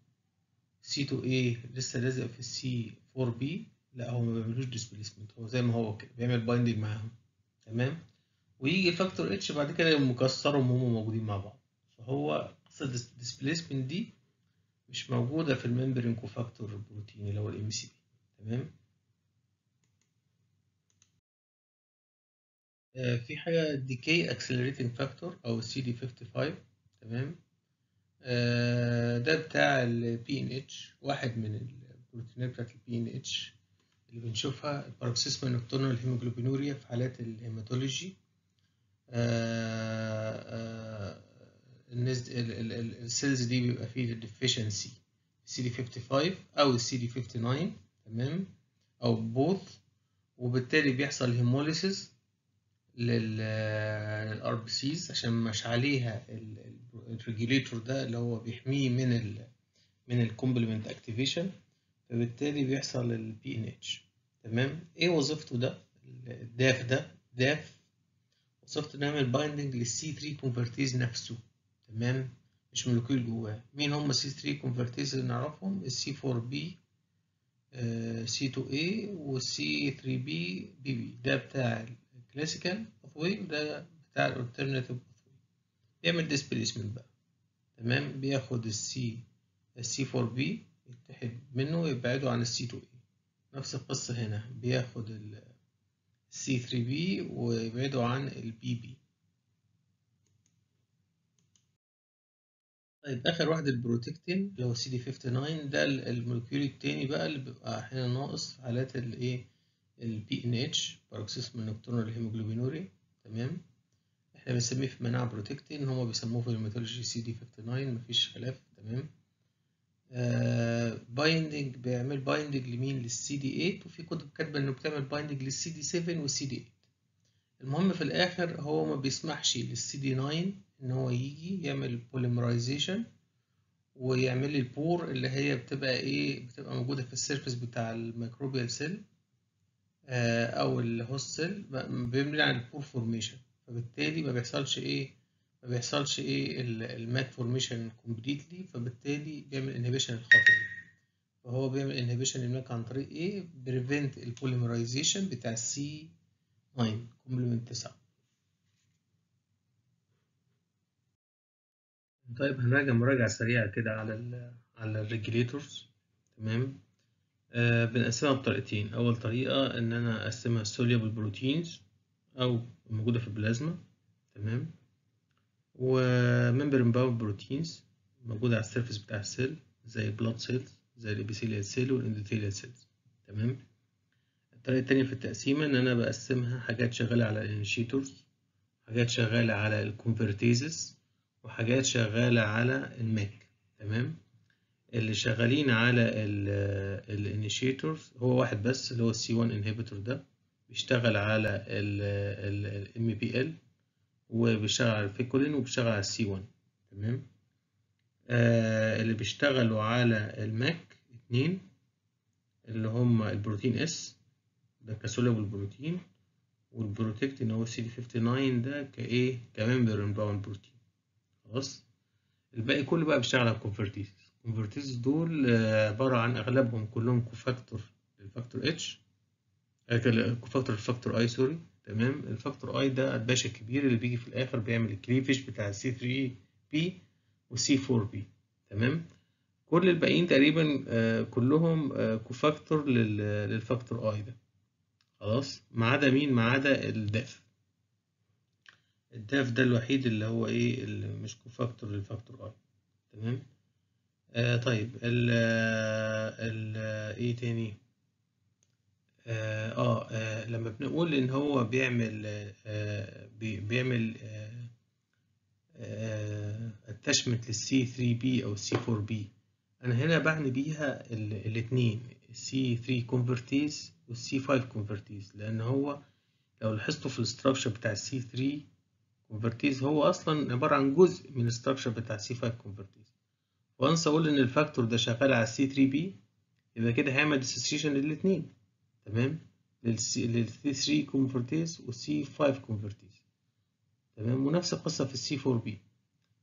سي 2 اي لسه لازق في ال C 4 b لا هو ما بيعملوش displacement هو زي ما هو كده بيعمل binding معاهم. تمام؟ ويجي factor H بعد كده مكسرهم وهم موجودين مع بعض. فهو قصة ال displacement دي مش موجودة في ال membrane cofactor protein اللي هو ال MCP تمام؟ في حاجة decay accelerating factor أو السي دي 55 تمام؟ آه ده بتاع PNH واحد من البروتينات بتاعت PNH اللي بنشوفها ال paroxysmal nocturnal hemoglobinuria في حالات ال hematology آه الناس ال cells دي بيبقى فيه deficiency CD 55 أو السي دي 59 تمام؟ أو both وبالتالي بيحصل hemolysis لل RBCs عشان مش عليها ال regulator ده اللي هو بيحميه من ال من ال complement activation فبالتالي بيحصل ال PNH تمام؟ إيه وظيفته ده؟ ال DAF ده DAF وظيفته نعمل binding لل C 3 convertase نفسه. تمام؟ مش molecule جواه. مين هم ال C 3 convertase اللي نعرفهم؟ ال C 4 b C 2 a وال C 3 b Bb ده بتاع ال classical pathway وده بتاع ال alternative pathway بيعمل displacement بقى. تمام؟ بياخد ال C ال C 4 b يتحد منه ويبعده عن السي 2 اي نفس القصة هنا. بياخد ال C 3 b ويبعده عن ال Bb طيب آخر واحد ال protectin اللي هو سي دي 59 ده ال molecule التاني بقى اللي بيبقى أحيانا ناقص في حالات الايه ال PNH paroxysmal nocturnal hemoglobinuria تمام؟ إحنا بنسميه في المناعة protectin هما بيسموه في ال hematology CD 59 مفيش خلاف. تمام؟ آه binding بيعمل binding لمين؟ للسي دي 8 وفي كتب كاتبة إنه بتعمل binding لل CD 7 والسي دي 8 المهم في الآخر هو ما بيسمحش للسي دي 9 إن هو يجي يعمل polymerization ويعمل ال pore اللي هي بتبقى إيه؟ بتبقى موجودة في ال surface بتاع ال microbial cell أو ال host cell بيمنع ال pore formation فبالتالي ما بيحصلش إيه ما بيحصلش إيه ال MAC formation completely فبالتالي بيعمل inhibition الخطر فهو بيعمل inhibition ال MAC عن طريق إيه؟ prevent ال polymerization بتاع ال C 9 complement 9 طيب هنراجع مراجعة سريعة كده على ال على ال regulators تمام؟ آه بنقسمها بطريقتين. أول طريقة إن أنا أقسمها soluble proteins أو موجودة في البلازما. تمام؟ و membrane bound proteins موجودة على ال surface بتاع ال cell زي blood cells زي ال epithelial cell وال endothelial cells تمام؟ الطريقة التانية في التقسيمة إن أنا بقسمها حاجات شغالة على ال initiators حاجات شغالة على ال convertases وحاجات شغالة على ال MAC. تمام؟ اللي شغالين على ال initiators هو واحد بس اللي هو ال C 1 inhibitor ده بيشتغل على ال MBL وبيشتغل على ال ficolin وبيشتغل على ال C 1 تمام؟ آه اللي بيشتغلوا على ال MAC اتنين اللي هم ال protein S ده ك soluble protein وال protectin هو سي دي 59 ده كإيه؟ ك membrane bound protein. خلاص؟ الباقي كله بقى بيشتغل على ال convertase ال convertase دول عبارة عن أغلبهم كلهم cofactor ال factor H cofactor ال factor I sorry تمام؟ ال factor I ده الباشا الكبير اللي بيجي في الآخر بيعمل ال cleavage بتاع ال C 3 b وال C 4 b تمام؟ كل الباقيين تقريبا كلهم cofactor لل factor I ده. خلاص؟ ما عدا مين؟ ما عدا ال DAF ال DAF ده الوحيد اللي هو إيه؟ اللي مش cofactor لل factor I تمام؟ آه طيب ال ال إيه تاني؟ آه, آه, آه لما بنقول إن هو بيعمل آه بي بيعمل attachment لل C 3 b أو ال C 4 b أنا هنا بعني بيها الاثنين ال C 3 convertase وال C 5 convertase لأن هو لو لاحظتوا في ال structure بتاع ال C 3 convertase هو أصلا عبارة عن جزء من ال structure بتاع ال C5 convertase once أقول ان ال factor ده شغال على ال C3b يبقى كده هيعمل dissociation للاثنين تمام؟ لل C3 convertase وال C5 convertase تمام؟ ونفس القصة في ال C4b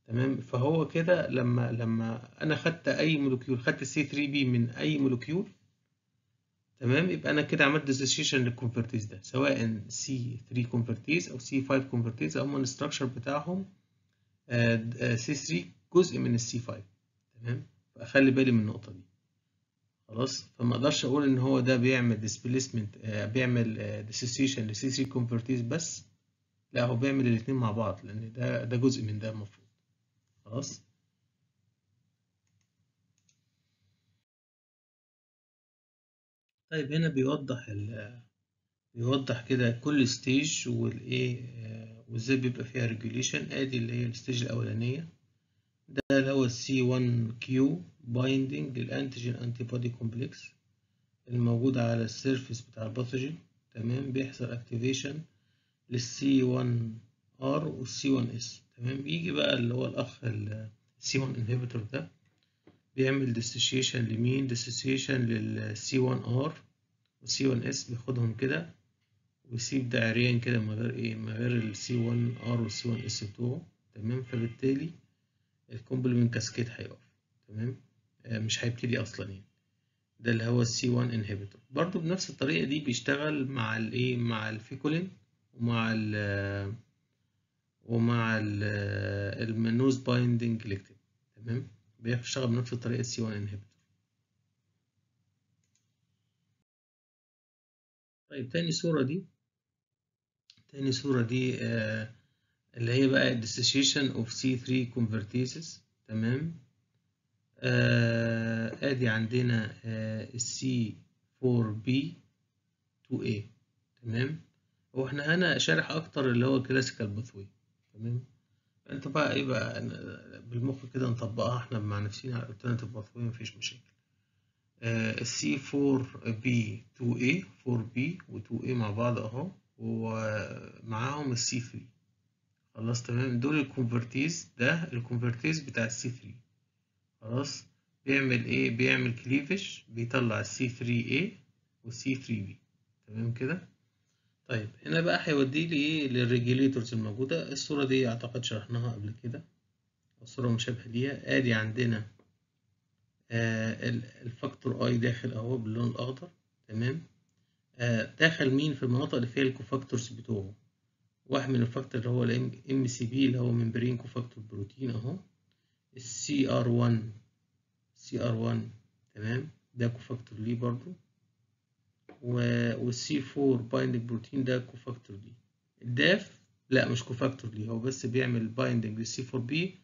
تمام؟ فهو كده لما لما أنا خدت اي molecule خدت ال C3b من اي molecule تمام؟ يبقى أنا كده عملت dissociation لل convertase ده سواء C3 convertase أو C5 convertase أو من ال structure بتاعهم سي 3 جزء من السي 5 تمام؟ فأخلي بالي من النقطة دي. خلاص؟ فما أقدرش أقول إن هو ده بيعمل displacement بيعمل dissociation ل C3 convertase بس. لا هو بيعمل الاثنين مع بعض لأن ده ده جزء من ده المفروض. خلاص؟ طيب هنا بيوضح ال بيوضح كده كل stage والإيه وإزاي بيبقى فيها ريجوليشن آدي اللي هي الستيج الأولانية. ده اللي هو السي 1 كيو بايندنج للانتيجين انتي بودي كومبلكس الموجود على السيرفيس بتاع الباثوجين. تمام؟ بيحصل اكتيفيشن للسي 1 آر والسي 1 إس. تمام؟ بيجي بقى اللي هو الأخ السي 1 انهبيتور ده. بيعمل ديسوسيشن لمين؟ ديسوسيشن للسي 1 آر وال C1s. بياخدهم كده ويسيب ده عريان كده من غير إيه؟ من غير ال C1r وال C1s بتوعه تمام؟ فبالتالي ال complement cascade هيقف تمام؟ آه مش هيبتدي أصلا يعني. ده اللي هو ال C1 inhibitor برضو بنفس الطريقة دي بيشتغل مع الايه مع ال ficolin ومع ال ومع ال ال mannose binding lectin تمام؟ بيشتغل بنفس الطريقة ال C1 inhibitor طيب تاني صورة دي تاني صورة دي آه اللي هي بقى dissociation of C3 convertases تمام؟ آه آدي عندنا آه ال C4b2a تمام؟ هو إحنا هنا شارح أكتر اللي هو classical pathway تمام؟ انت بقى إيه بقى بالمخ كده نطبقها إحنا مع نفسنا على ال alternative pathway مفيش مشاكل. ال C4b2a 4B و 2A مع بعض اهو ومعاهم ال C3 خلاص تمام. دول ال convertase ده ال convertase بتاع ال C3 خلاص. بيعمل إيه بيعمل cleavage بيطلع ال C3a وال C3b. تمام كده؟ طيب هنا بقى هيودي لي إيه لل regulators الموجودة. الصورة دي أعتقد شرحناها قبل كده. الصورة مشابهة ليها. ادي عندنا آه ال factor I داخل أهو باللون الأخضر. تمام؟ آه داخل مين في المناطق اللي فيها ال cofactors بتوعه؟ واحد من ال factor اللي هو ال MCP اللي هو membrane cofactor protein أهو. ال CR1 CR1 تمام؟ ده cofactor ليه برضو. وال C4 binding protein ده cofactor ليه. ال DAF لا مش cofactor ليه هو بس بيعمل binding لل C4b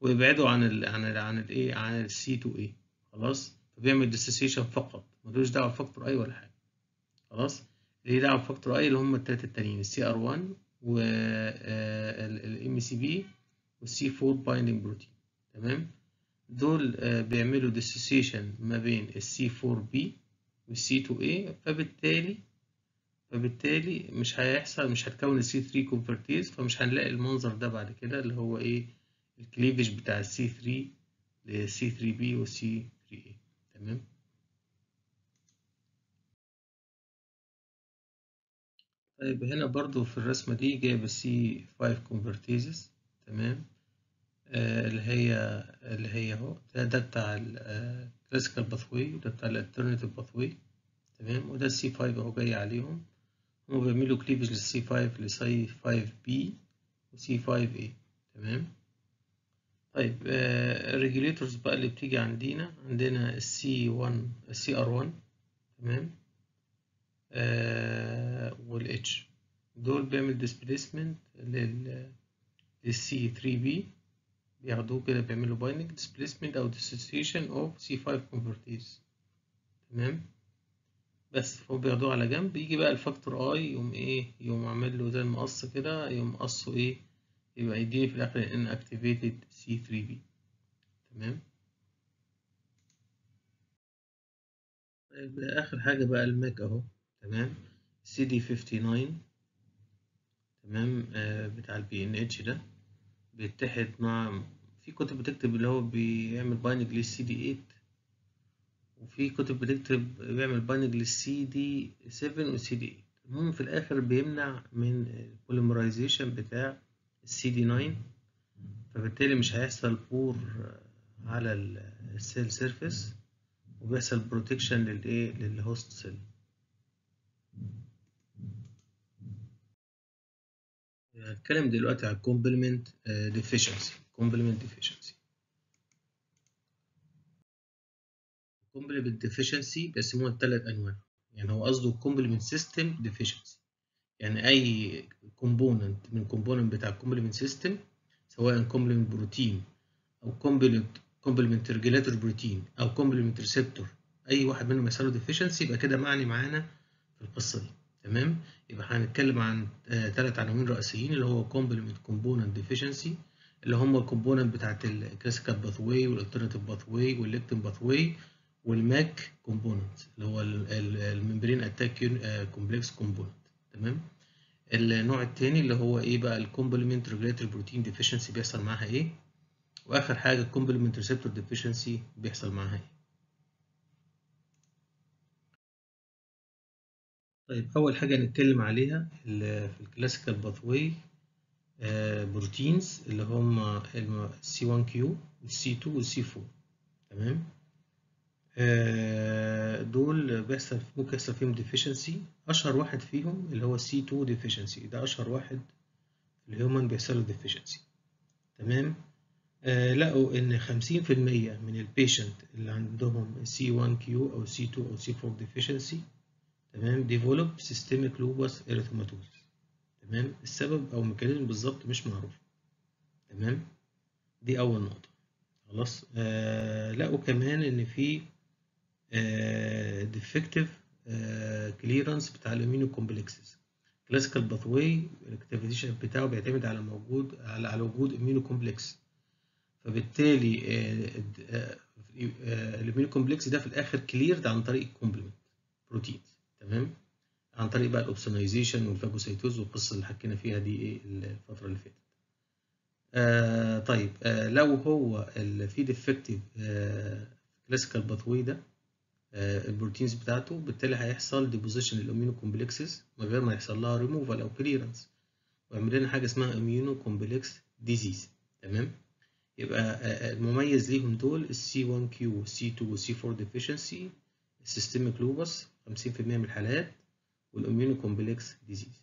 ويبعده عن ال عن ال عن الايه عن السي 2 اي خلاص؟ فبيعمل dissociation فقط. ملوش دعوة ب factor I ولا حاجة. خلاص؟ ليه دعوة ب factor I؟ اللي هم التلاتة التانيين ال CR1 وال MCP وال C4 binding protein تمام؟ دول بيعملوا dissociation ما بين ال C4b والسي 2 اي فبالتالي فبالتالي مش هيحصل مش هتكون ال C3 convertase فمش هنلاقي المنظر ده بعد كده اللي هو إيه ال cleavage بتاع ال C3 لل C3b وال C3a تمام؟ طيب هنا برضو في الرسمة دي جايب ال C5 convertases تمام؟ آه اللي هي اللي هي اهو. ده, ده بتاع ال classical pathway وده بتاع ال alternative pathway تمام؟ وده ال C5 اهو جاي عليهم. هما بيعملوا كليفج للسي 5 لسي 5 بي وسي 5 اي تمام؟ طيب آه ال regulators بقى اللي بتيجي عندنا عندنا ال C1 ال CR1 تمام؟ آه وال H دول بيعمل displacement لل لل C3b بياخدوه كده بيعملوا binding displacement أو dissociation of C5 convertase تمام؟ بس فهو بياخدوه على جنب. يجي بقى ال factor I يقوم إيه يقوم عامل له زي المقص كده يقوم قصه إيه يبقى يديني في الآخر inactivated C3b تمام؟ طيب آخر حاجة بقى ال MAC أهو. تمام؟ CD59 تمام؟ آه بتاع ال PNH ده بيتحد مع في كتب بتكتب اللي هو بيعمل binding لل CD8 وفي كتب بتكتب بيعمل binding لل CD7 وال CD8 المهم في الآخر بيمنع من ال polymerization بتاع ال CD9 فبالتالي مش هيحصل pore على ال cell surface وبيحصل protection للايه لل host cell هتكلم دلوقتي على complement deficiency complement deficiency complement deficiency بيقسموها لثلاث انواع يعني هو قصده complement system deficiency يعني اي component من component بتاع complement system سواء complement protein أو complement complement regulator protein أو complement receptor اي واحد منهم يحصل له deficiency يبقى كده معني معانا في القصة دي تمام؟ يبقى هنتكلم عن ثلاث عناوين رئيسيين اللي هو complement component deficiency اللي هم ال component بتاعت الكلاسيكال باثواي والالترناتيف باثواي والليكتين باثواي والماك كومبوننت اللي هو ال membrane attack complex component تمام؟ النوع التاني اللي هو إيه بقى؟ ال complement regulatory protein deficiency بيحصل معاها إيه؟ وآخر حاجة ال complement receptor deficiency بيحصل معاها إيه؟ طيب أول حاجة نتكلم عليها في ال classical pathway proteins اللي هم السي 1 كيو والسي 2 والسي 4 تمام؟ دول بيحصل ممكن يحصل فيهم deficiency أشهر واحد فيهم اللي هو C2 deficiency ده أشهر واحد في ال human بيحصل له deficiency تمام؟ آه لقوا إن 50% من ال patient اللي عندهم سي 1 كيو أو سي 2 أو سي 4 ديفيشنسي تمام؟ develop systemic lupus erythematosus تمام؟ السبب أو ال mechanism بالظبط مش معروف. تمام؟ دي أول نقطة. خلاص؟ آه لقوا كمان إن في defective clearance بتاع ال immuno complexes classical pathway ال activation بتاعه بيعتمد على موجود على على وجود immuno complex فبالتالي ال immuno complex ده في الآخر cleared عن طريق ال complement proteins تمام؟ عن طريق بقى ال opsonization وال phagocytosis والقصة اللي حكينا فيها دي إيه الفترة اللي فاتت. آه طيب آه لو هو في defective classical pathway ده آه ال proteins بتاعته بالتالي هيحصل deposition لل immuno complexes من غير ما يحصل لها ريموفال أو clearance ويعمل لنا حاجة اسمها immuno complex disease تمام؟ يبقى المميز ليهم دول ال C1q وال C2 وال C4 deficiency ال systemic lupus 50% من الحالات وال immuno complex disease.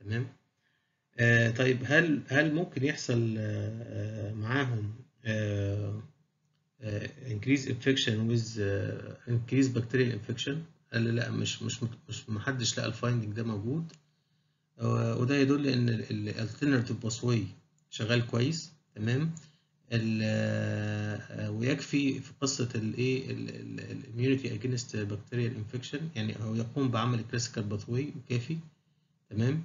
تمام؟ آه طيب هل هل ممكن يحصل آه معاهم آه increase infection with uh, increase bacterial infection قال لا مش مش مش محدش لقى ال finding ده موجود. وده يدل إن ال alternative pathway شغال كويس. تمام؟ ويكفي في قصة الايه ال immunity against bacterial infection يعني هو يقوم بعمل ال classical pathway كافي تمام؟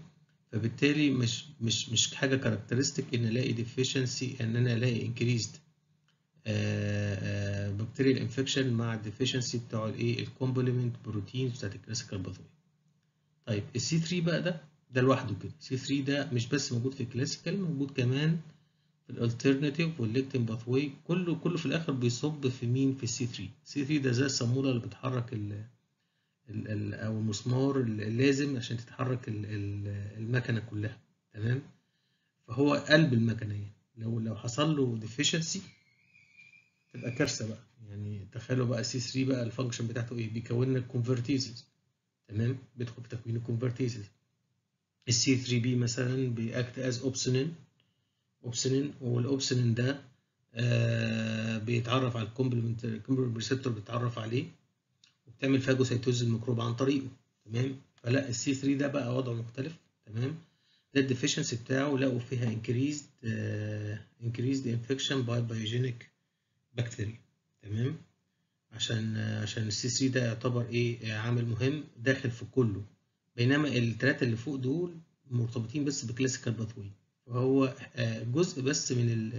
فبالتالي مش مش مش حاجة characteristic إن ألاقي deficiency إن أنا ألاقي increased bacterial infection مع ال deficiency بتاع الايه ال complement protein بتاعت ال classical pathway طيب ال C3 بقى ده ده لوحده كده. C3 ده مش بس موجود في ال classical موجود كمان ال alternative وال lectin pathway كله كله في الآخر بيصب في مين؟ في السي 3 السي 3 ده زي الصاموله اللي بتحرك ال أو المسمار اللازم عشان تتحرك ال ال المكنة كلها. تمام؟ فهو قلب المكنه يعني لو لو حصل له deficiency تبقى كارثة بقى. يعني تخيلوا بقى C3 بقى ال function بتاعته إيه؟ بيكون لك convertases تمام؟ بيدخل في تكوين ال convertases ال C3b مثلا بي act as opsonin opsonin وال opsonin ده آه بيتعرف على ال complement ال complement receptor بيتعرف عليه وبتعمل phagocytosis الميكروب عن طريقه تمام؟ فلا ال C3 ده بقى وضعه مختلف تمام؟ ده ال deficiency بتاعه لقوا فيها increased increased infection by pyogenic bacteria تمام؟ عشان عشان ال C3 ده يعتبر إيه عامل مهم داخل في كله. بينما الثلاثه اللي فوق دول مرتبطين بس ب classical pathway فهو جزء بس من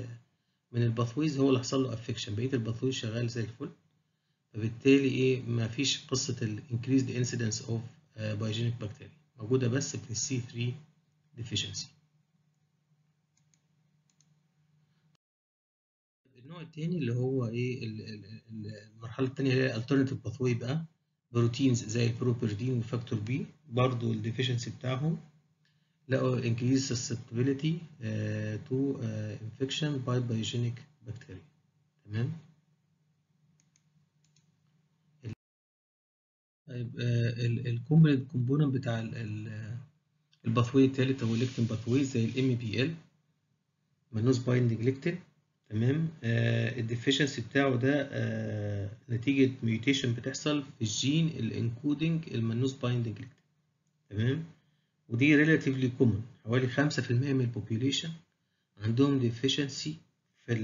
من ال pathways هو اللي حصل له affection بقية ال pathways شغال زي الفل. فبالتالي إيه ما فيش قصة ال increased incidence of pyogenic bacteria موجودة بس في ال C3 deficiency. النوع التاني اللي هو إيه المرحلة التانية اللي هي alternative pathway بقى proteins زي ال properdin وال factor B برضو ال deficiency بتاعهم لقوا increase susceptibility uh, to uh, infection by pyogenic bacteria. تمام؟ طيب ال component component بتاع ال pathway التالت هو ال lectin pathway زي ال MBL mannose binding lectin تمام؟ آه ال deficiency بتاعه ده آه نتيجة mutation بتحصل في ال gene ال encoding ال mannose binding lectin تمام؟ ودي relatively common حوالي خمسة في المية من ال population عندهم deficiency في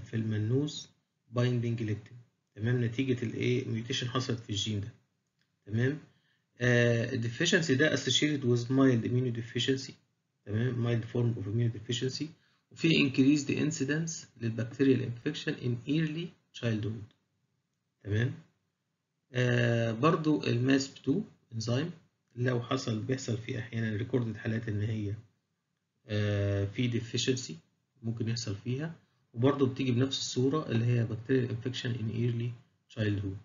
في ال mannose binding lectin تمام؟ نتيجة الايه mutation حصلت في الجين ده. تمام؟ ال deficiency ده associated with mild immunodeficiency. تمام؟ mild form of immunodeficiency. وفي increased incidence لل bacterial infection in early childhood. تمام؟ آه برضو ال MASP 2 انزيم لو حصل بيحصل فيه أحيانا recorded حالات إن هي آه في deficiency ممكن يحصل فيها وبرضو بتيجي بنفس الصورة اللي هي bacterial infection in early childhood.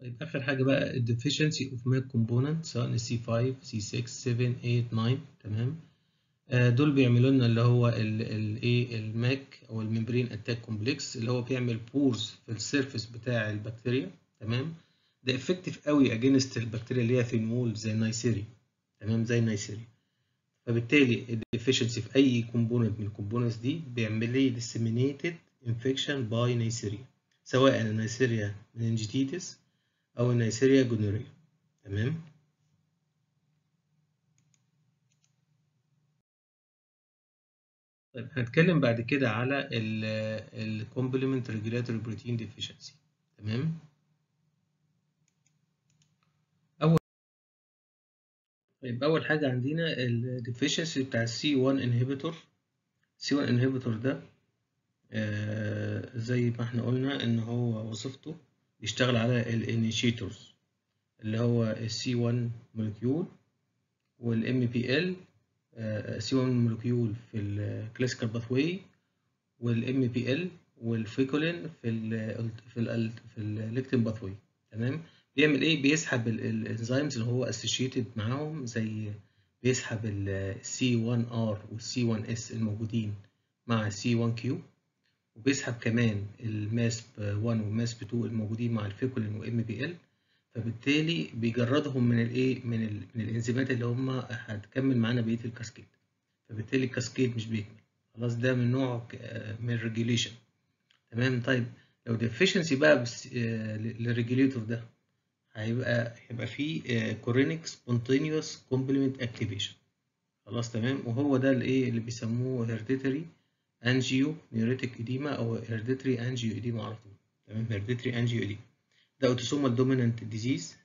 طيب آخر حاجة بقى ال deficiency of MAC component سواء C5 C6 7 8 9 تمام؟ آه دول بيعملوا لنا اللي هو الايه ال MAC أو ال membrane attack complex اللي هو بيعمل pores في ال surface بتاع البكتيريا. تمام؟ ده effective قوي against البكتيريا اللي هي thin wall زي النيسيري تمام؟ زي النيسيري فبالتالي ال deficiency في أي component من ال components دي بيعمل لي disseminated infection by Neisseria سواء ال Neisseria meningitidis أو ال Neisseria gonorrhoeae تمام؟ طيب هنتكلم بعد كده على ال complement regulatory protein deficiency. تمام؟ طيب أول حاجة عندنا ال deficiency بتاع ال C1 inhibitor. C1 inhibitor ده آه زي ما إحنا قلنا إن هو وظيفته بيشتغل على ال initiators اللي هو ال C1 molecule وال MPL سي 1 مولكيول في ال classical pathway وال MBL وال ficolin في ال في ال في ال lectin pathway تمام؟ بيعمل إيه؟ بيسحب ال enzymes اللي هو associated معاهم زي بيسحب ال C1r وال C1s الموجودين مع ال C1q وبيسحب كمان ال MASP 1 وال MASP 2 الموجودين مع ال ficolin بي ال فبالتالي بيجردهم من الايه من, ال... من الإنزيمات اللي هم هتكمل معانا بقية ال cascade. فبالتالي ال cascade مش بيكمل. خلاص ده من نوع من ال regulation تمام؟ طيب لو deficiency بقى بس... لل regulator ده هيبقى هيبقى فيه chronic spontaneous complement activation خلاص تمام. وهو ده الايه اللي بيسموه hereditary angioneurotic edema أو hereditary angioedema على طول. تمام؟ hereditary angioedema ده autosomal dominant disease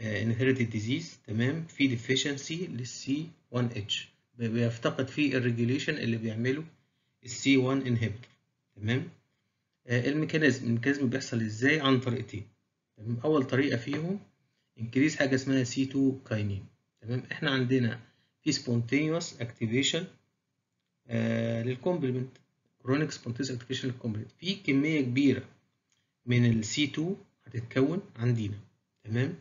inherited disease تمام؟ في deficiency لل C1 INH بيفتقد فيه ال regulation اللي بيعمله ال C1 inhibitor تمام؟ آه ال mechanism ال mechanism بيحصل إزاي؟ عن طريقتين. تمام؟ أول طريقة فيهم increase حاجة اسمها C2 kinin تمام؟ إحنا عندنا في spontaneous activation لل complement chronic spontaneous activation لل complement في كمية كبيرة من ال C2 هتتكون عندنا. تمام؟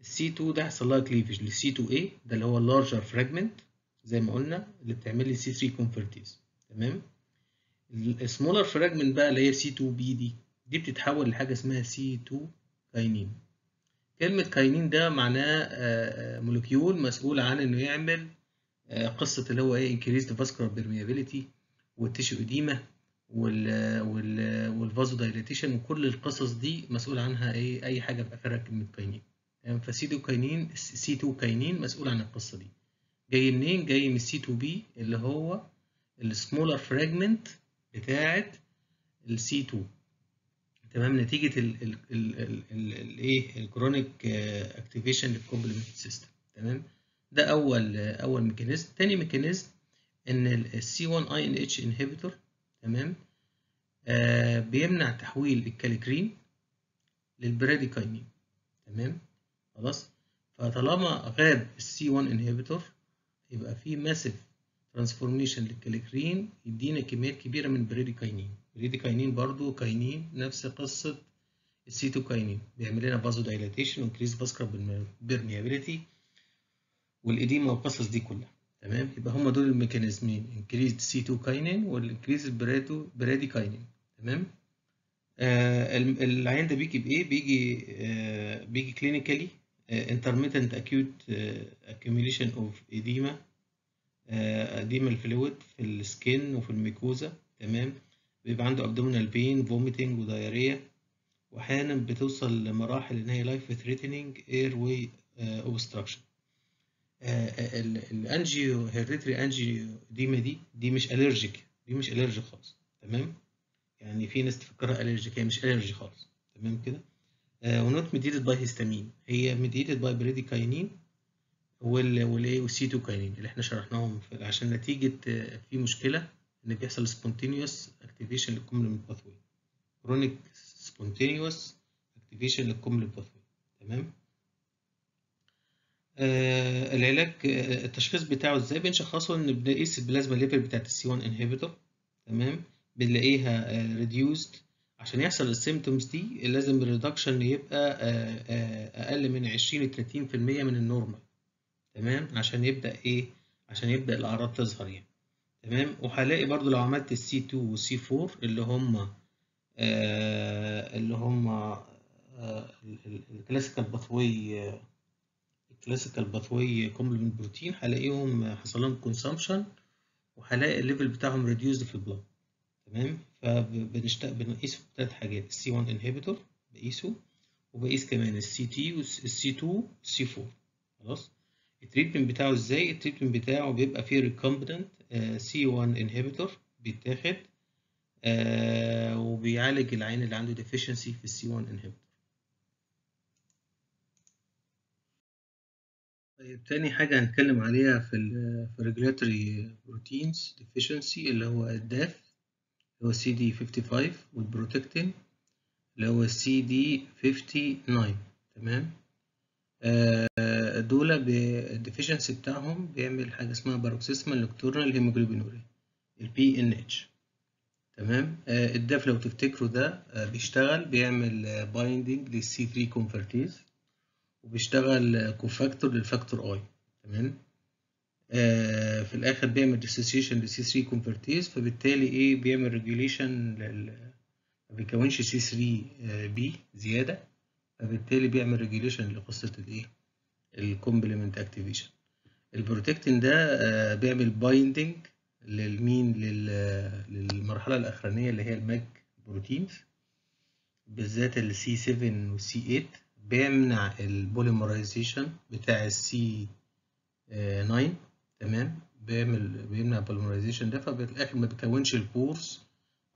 ال C2 ده هيحصل لها cleavage لل C2a ده اللي هو ال larger fragment زي ما قلنا اللي بتعمل لي C3 convertase تمام؟ ال smaller fragment بقى اللي هي C2b دي. دي بتتحول لحاجة اسمها C2 kinin كلمة kinin ده معناه molecule مسؤول عن إنه يعمل قصة اللي هو إيه increased vascular permeability وال tissue edema وال وال وال vasodilatation وكل القصص دي مسؤول عنها إيه أي حاجة في آخرها كلمة kinin تمام؟ ف C2 kinin C2 kinin مسؤول عن القصة دي. جاي منين؟ جاي من ال C2b اللي هو ال smaller fragment بتاعه ال C2 تمام؟ نتيجة الايه ال chronic activation لل complement system تمام؟ ده أول أول mechanism تاني mechanism إن ال C1 INH inhibitor تمام؟ آه بيمنع تحويل ال kallikrein لل bradykinin. تمام؟ خلاص؟ فطالما غاب ال C1 inhibitor يبقى في massive transformation لل kallikrein يدينا كميات كبيرة من bradykinin bradykinin برضو kinin نفس قصة ال C2 kinin بيعمل لنا vasodilatation و increase vascular permeability وال edema والقصص دي كلها. تمام؟ يبقى هم دول ال mechanism ين. increase C2 kinin وال increase ال brado bradykinin تمام؟ آه العيان ده بيجي بإيه؟ بيجي آه بيجي clinically intermittent acute uh, accumulation of edema uh, edema ال fluid في ال skin وفي ال mucosa. تمام؟ بيبقى عنده abdominal pain vomiting و diarrhea وأحيانا بتوصل لمراحل إن هي life threatening airway uh, obstruction. ال angio hereditary angioedema دي دي مش allergic دي مش allergy خالص. تمام؟ يعني في ناس تفكرها allergic هي مش allergy خالص. تمام كده؟ و not mediated by histamine هي mediated by bradykinin وال والايه وال C2 kinin اللي إحنا شرحناهم عشان نتيجة آه، في مشكلة. إن بيحصل spontaneous activation لل complement pathway chronic spontaneous activation لل complement pathway تمام؟ آه العلاج آه التشخيص بتاعه إزاي؟ بنشخصه إن بنقيس ال plasma level بتاعت ال C1 inhibitor تمام؟ بنلاقيها reduced عشان يحصل ال symptoms دي لازم ال reduction يبقى آه، آه، أقل من 20 ل 30% من ال normal تمام؟ عشان يبدأ إيه؟ عشان يبدأ الأعراض تظهر يعني. تمام؟ وهلاقي برضو لو عملت السي 2 والسي 4 اللي هم آه، اللي هم ال classical pathway ال classical pathway complement protein هلاقيهم حصل لهم consumption وهلاقي ال level بتاعهم reduced في ال blood تمام؟ فبنشتاق بنقيس ثلاث حاجات ال C1 inhibitor بقيسه وبقيس كمان السي تي والسي 2 والسي 4 خلاص؟ ال treatment بتاعه إزاي؟ ال treatment بتاعه بيبقى فيه recombinant C1 inhibitor بيتاخد آه، وبيعالج العيان اللي عنده deficiency في C1 inhibitor. طيب تاني حاجة هنتكلم عليها في الـ في regulatory proteins deficiency اللي هو ال DAF اللي هو CD55 وال protectin اللي هو CD59 تمام؟ دول ال deficiency بتاعهم بيعمل حاجة اسمها paroxysmal nocturnal hemoglobinuria ال PNH تمام؟ آه ال DAF لو تفتكروا ده آه بيشتغل بيعمل binding لل C3 convertase وبيشتغل cofactor لل factor I تمام؟ آه في الآخر بيعمل dissociation لل C3 convertase فبالتالي إيه بيعمل regulation ما بيكونش C3b زيادة. فبالتالي بيعمل regulation لقصة الايه ال complement activation ال protectin ده آه بيعمل binding للمين؟ للمرحلة الأخرانية اللي هي ال MAC proteins بالذات السي 7 والسي 8 بيمنع ال polymerization بتاع ال C9 تمام؟ بيعمل بيمنع ال polymerization ده فبالآخر ما بيكونش ال pores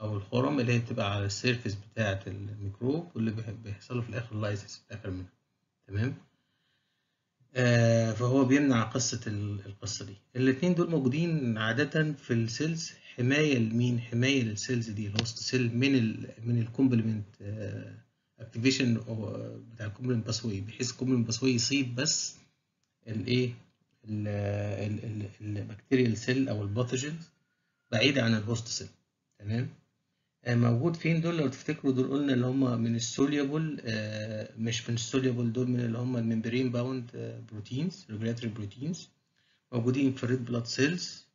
أو الخرم اللي هي بتبقى على ال surface بتاعة الميكروب واللي بيحصل له في الآخر lysis في الآخر منها تمام؟ آه فهو بيمنع قصة القصة دي. الاتنين دول موجودين عادة في ال cells حماية لمين؟ حماية لل cells دي ال host cell من ال من ال complement activation بتاع ال complement pathway بحيث ال complement pathway يصيب بس الايه ال bacterial cell أو ال pathogens بعيدة عن ال host cell تمام؟ موجود فين دول؟ لو تفتكروا دول قلنا اللي هم من ال soluble مش من ال soluble دول من اللي هم ال membrane bound proteins regulatory proteins موجودين في ال red blood cells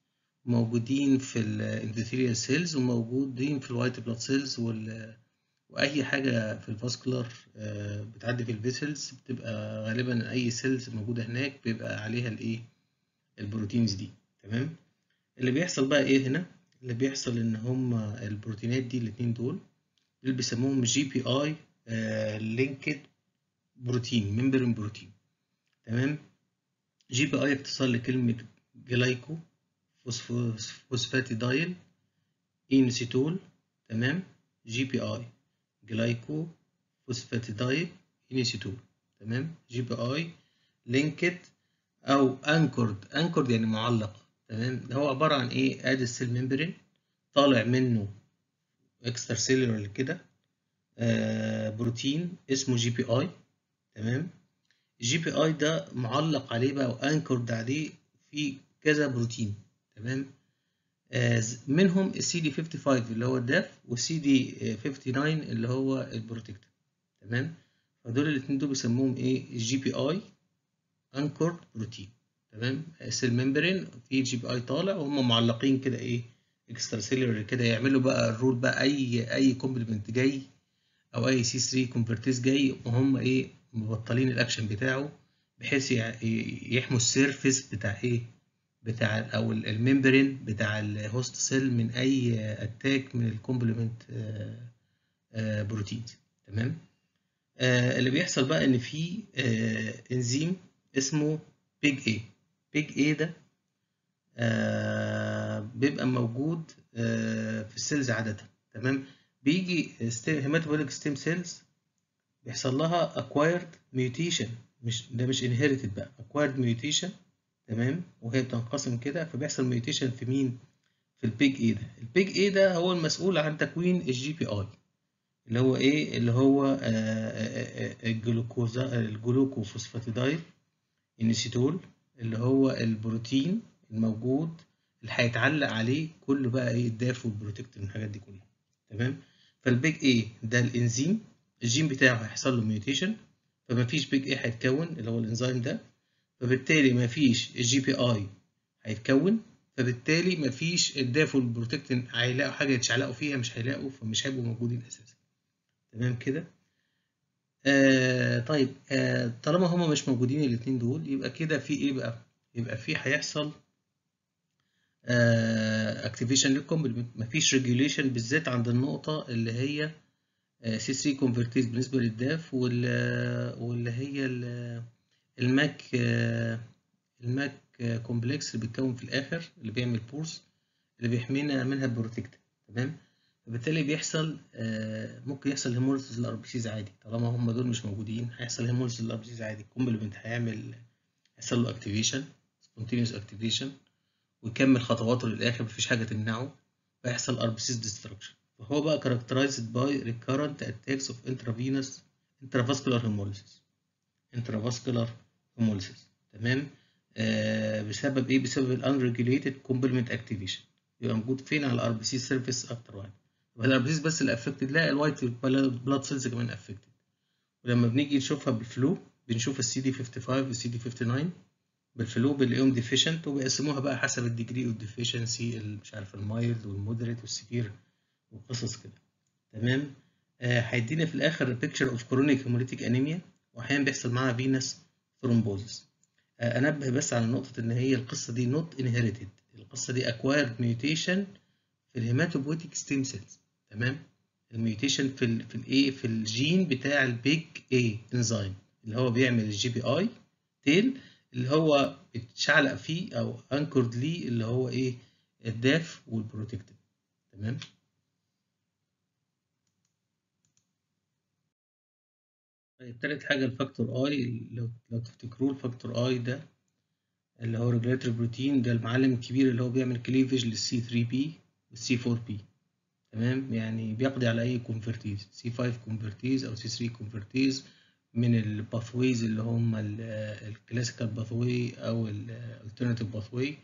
موجودين في ال endothelial cells وموجودين في ال white blood cells وال وأي حاجة في ال vascular بتعدي في ال vessels بتبقى غالبا أي cells موجودة هناك بيبقى عليها الايه ال proteins دي. تمام؟ اللي بيحصل بقى إيه هنا؟ اللي بيحصل إن هم البروتينات دي الاتنين دول اللي بيسموهم GPI linked protein membrane protein تمام؟ GPI اختصار لكلمة glyco phosphatidyl inositol. تمام؟ GPI glyco phosphatidyl inositol. تمام؟ GPI linked أو anchored anchored يعني معلق. تمام؟ هو عبارة عن إيه؟ ادي ال cell membrane طالع منه extracellular كده آه بروتين اسمه GPI تمام؟ ال GPI ده معلق عليه بقى و anchored عليه في كذا بروتين تمام؟ آه منهم ال CD55 اللي هو ال DAF وال CD59 اللي هو ال protector تمام؟ فدول الاثنين دول بيسموهم إيه؟ ال GPI anchored protein. تمام؟ ال cell membrane في GPI طالع وهم معلقين كده إيه extracellular كده يعملوا بقى ال role بقى أي أي complement جاي أو أي C3 convertase جاي وهم إيه مبطلين الاكشن بتاعه بحيث يحموا ال surface بتاع إيه بتاع أو ال membrane بتاع ال host cell من أي attack من ال complement proteins تمام؟ آه اللي بيحصل بقى إن في آه انزيم اسمه PIG-A PIG-A ده آه بيبقى موجود آه في ال cells عادة تمام؟ بيجي hematopoietic stem cells بيحصل لها acquired mutation مش ده مش inherited بقى acquired mutation تمام؟ وهي بتنقسم كده فبيحصل mutation في مين؟ في ال PIG-A ده. ال PIG-A ده هو المسؤول عن تكوين ال GPI اللي هو إيه؟ اللي هو ال glucosa ال glycophosphatidyl inositol اللي هو البروتين الموجود اللي هيتعلق عليه كل بقى إيه ال DAF وال protectin والحاجات دي كلها. تمام؟ فال PIG-A ده الإنزيم. الجين بتاعه هيحصل له mutation فمفيش PIG-A هيتكون اللي هو الإنزيم ده. فبالتالي مفيش ال GPI هيتكون فبالتالي مفيش ال DAF وال protectin هيلاقوا حاجة يتشعلقوا فيها مش هيلاقوا فمش هيبقوا موجودين أساسا. تمام كده؟ آه طيب آه طالما هما مش موجودين الاتنين دول يبقى كده في إيه بقى؟ يبقى في هيحصل activation لل complement مفيش regulation بالذات عند النقطة اللي هي C3 convertase بالنسبة لل DAF واللي هي ال MAC ال MAC complex اللي بيتكون في الآخر اللي بيعمل pores اللي بيحمينا منها ال protectin تمام؟ فبالتالي بيحصل ممكن يحصل hemolysis لل RBCs عادي. طالما هم دول مش موجودين هيحصل hemolysis لل RBCs عادي ال complement هيعمل هيحصل له activation spontaneous activation ويكمل خطواته للآخر. مفيش حاجة تمنعه فيحصل RBCs destruction فهو بقى characterized by recurrent attacks of intravenous intravascular hemolysis. Intravascular hemolysis. تمام؟ آه بسبب إيه؟ بسبب ال unregulated complement activation. يبقى موجود فين على ال RBC surface أكتر واحد C بس اللي affected لا ال white blood cells كمان affected ولما بنيجي نشوفها بال flow بنشوف ال CD55 وال CD59 بال flow بنلاقيهم deficient وبيقسموها بقى حسب ال degree of deficiency مش عارف ال mild وال moderate وال severe وقصص كده. تمام؟ هيدينا آه في الآخر picture of chronic hemolytic anemia واحيانا بيحصل معاها venous thrombosis آه أنبه بس على نقطة إن هي القصة دي not inherited القصة دي acquired mutation في ال hematopoietic stem cells تمام؟ ال mutation في ال في الايه في الجين بتاع ال PIG-A enzyme اللي هو بيعمل ال GPI tail اللي هو بتشعلق فيه أو anchored ليه اللي هو إيه؟ ال DAF وال protectin تمام؟ طيب تالت حاجة ال factor I لو لو تفتكروه ال factor I ده اللي هو regulatory protein ده المعلم الكبير اللي هو بيعمل cleavage لل C3b وال C4b تمام؟ يعني بيقضي على أي convertase C5 convertase أو C3 convertase من ال pathways اللي هم ال classical pathway أو ال alternative pathway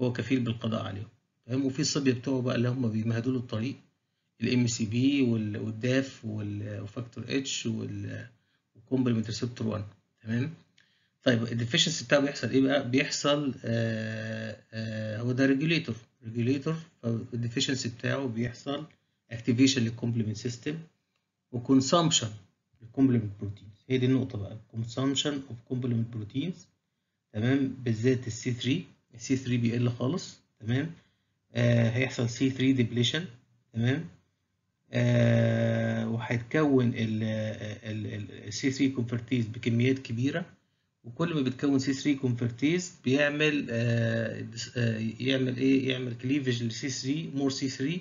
هو كفيل بالقضاء عليهم. تمام؟ وفي الصبيه بتوعه بقى اللي هم بيمهدوا له الطريق ال MCP وال DAF وال factor H وال complement receptor 1 تمام؟ طيب ال deficiency بتاعه بيحصل إيه بقى؟ بيحصل آآ آآ هو ده regulator regulator فال deficiency بتاعه بيحصل activation لل complement system و consumption لل complement proteins هي دي النقطة بقى. consumption of complement proteins تمام؟ بالذات السي 3 السي 3 بيقل خالص. تمام؟ آه هيحصل C3 depletion تمام؟ آه وهيتكون ال C3 convertase بكميات كبيرة. وكل ما بتكون C3 convertase بيعمل آه آه يعمل إيه؟ يعمل cleavage لل C3 more C3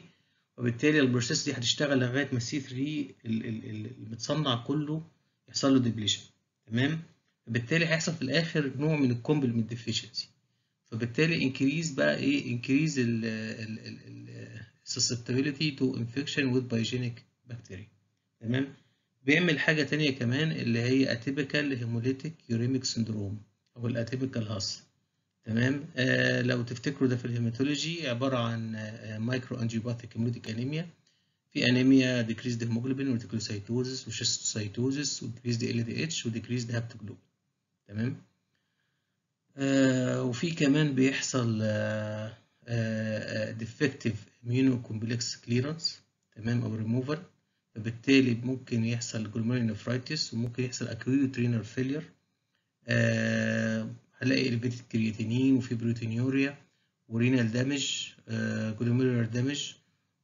وبالتالي ال process دي هتشتغل لغاية ما ال C3 المتصنع كله يحصل له depletion تمام؟ فبالتالي هيحصل في الآخر نوع من ال complement deficiency فبالتالي increase بقى إيه؟ increase ال susceptibility to infection with pathogenic bacteria. تمام؟ بيعمل حاجة تانية كمان اللي هي atypical hemolytic uremic syndrome أو ال atypical HUS تمام؟ آه لو تفتكروا ده في ال hematology عبارة عن microangiopathic hemolytic anemia في anemia decreased hemoglobin و reticulocytosis و schistocytosis و decreased LDH و decreased haptoglobin تمام؟ آه وفي كمان بيحصل آه defective immunocomplex clearance. تمام؟ أو removal. فبالتالي ممكن يحصل glomerulonephritis وممكن يحصل renal failure. آه هلاقي elevated creatinine وفي proteinuria و renal damage آه glomerular damage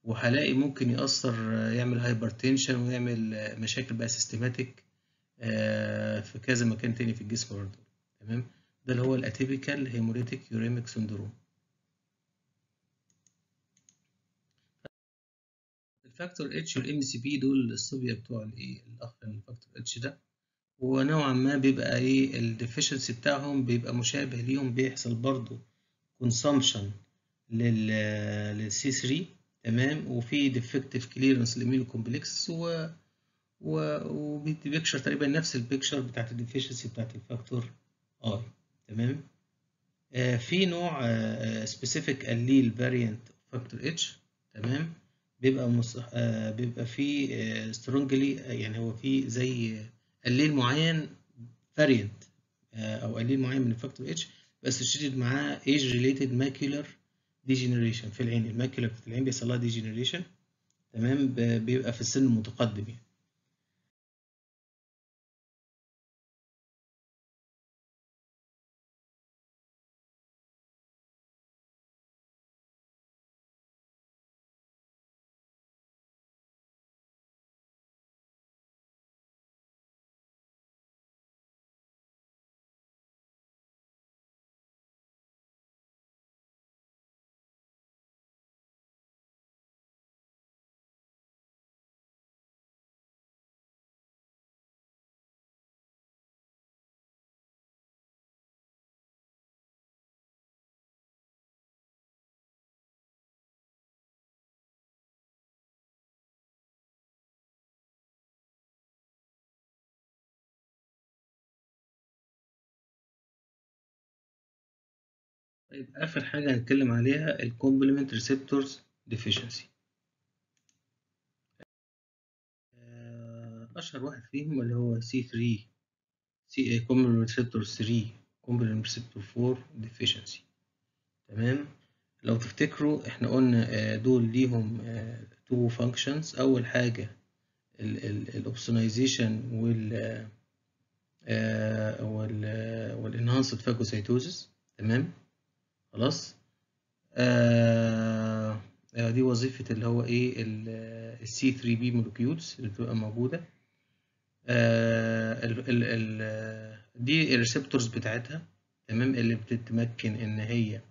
وهلاقي ممكن يأثر يعمل hypertension ويعمل مشاكل بقى systematic آه في كذا مكان تاني في الجسم برضه. تمام؟ ده اللي هو ال atypical hemolytic uremic syndrome ال factor H وال MCP دول الصبيه بتوع الايه الأخ ال factor H ده. ونوعا ما بيبقى إيه ال deficiency بتاعهم بيبقى مشابه ليهم بيحصل برضو consumption لل لل C3 تمام؟ وفي defective clearance لل immune complex و و وبيدي picture تقريبا نفس ال picture بتاعت ال deficiency بتاعت ال factor I تمام؟ آه في نوع specific allele variant factor H تمام؟ بيبقى مص... آه بيبقى فيه strongly يعني هو في زي allele معين variant آه أو allele معين من ال factor H بس شديد معاه age related macular degeneration في العين. ال macular في العين بيحصل لها degeneration تمام؟ بيبقى في السن المتقدم يعني. طيب آخر حاجة هنتكلم عليها ال complement receptors deficiency. أشهر واحد فيهم اللي هو C3 C complement receptor 3 complement receptor 4 deficiency. تمام؟ لو تفتكروا إحنا قلنا دول ليهم two functions. أول حاجة الأوبسونايزيشن وال وال وال enhanced phagocytosis تمام؟ خلاص. آه دي وظيفة اللي هو إيه C3b molecules اللي بتبقى موجودة. آه ال ال ال دي ال receptors بتاعتها تمام اللي بتتمكن إن هي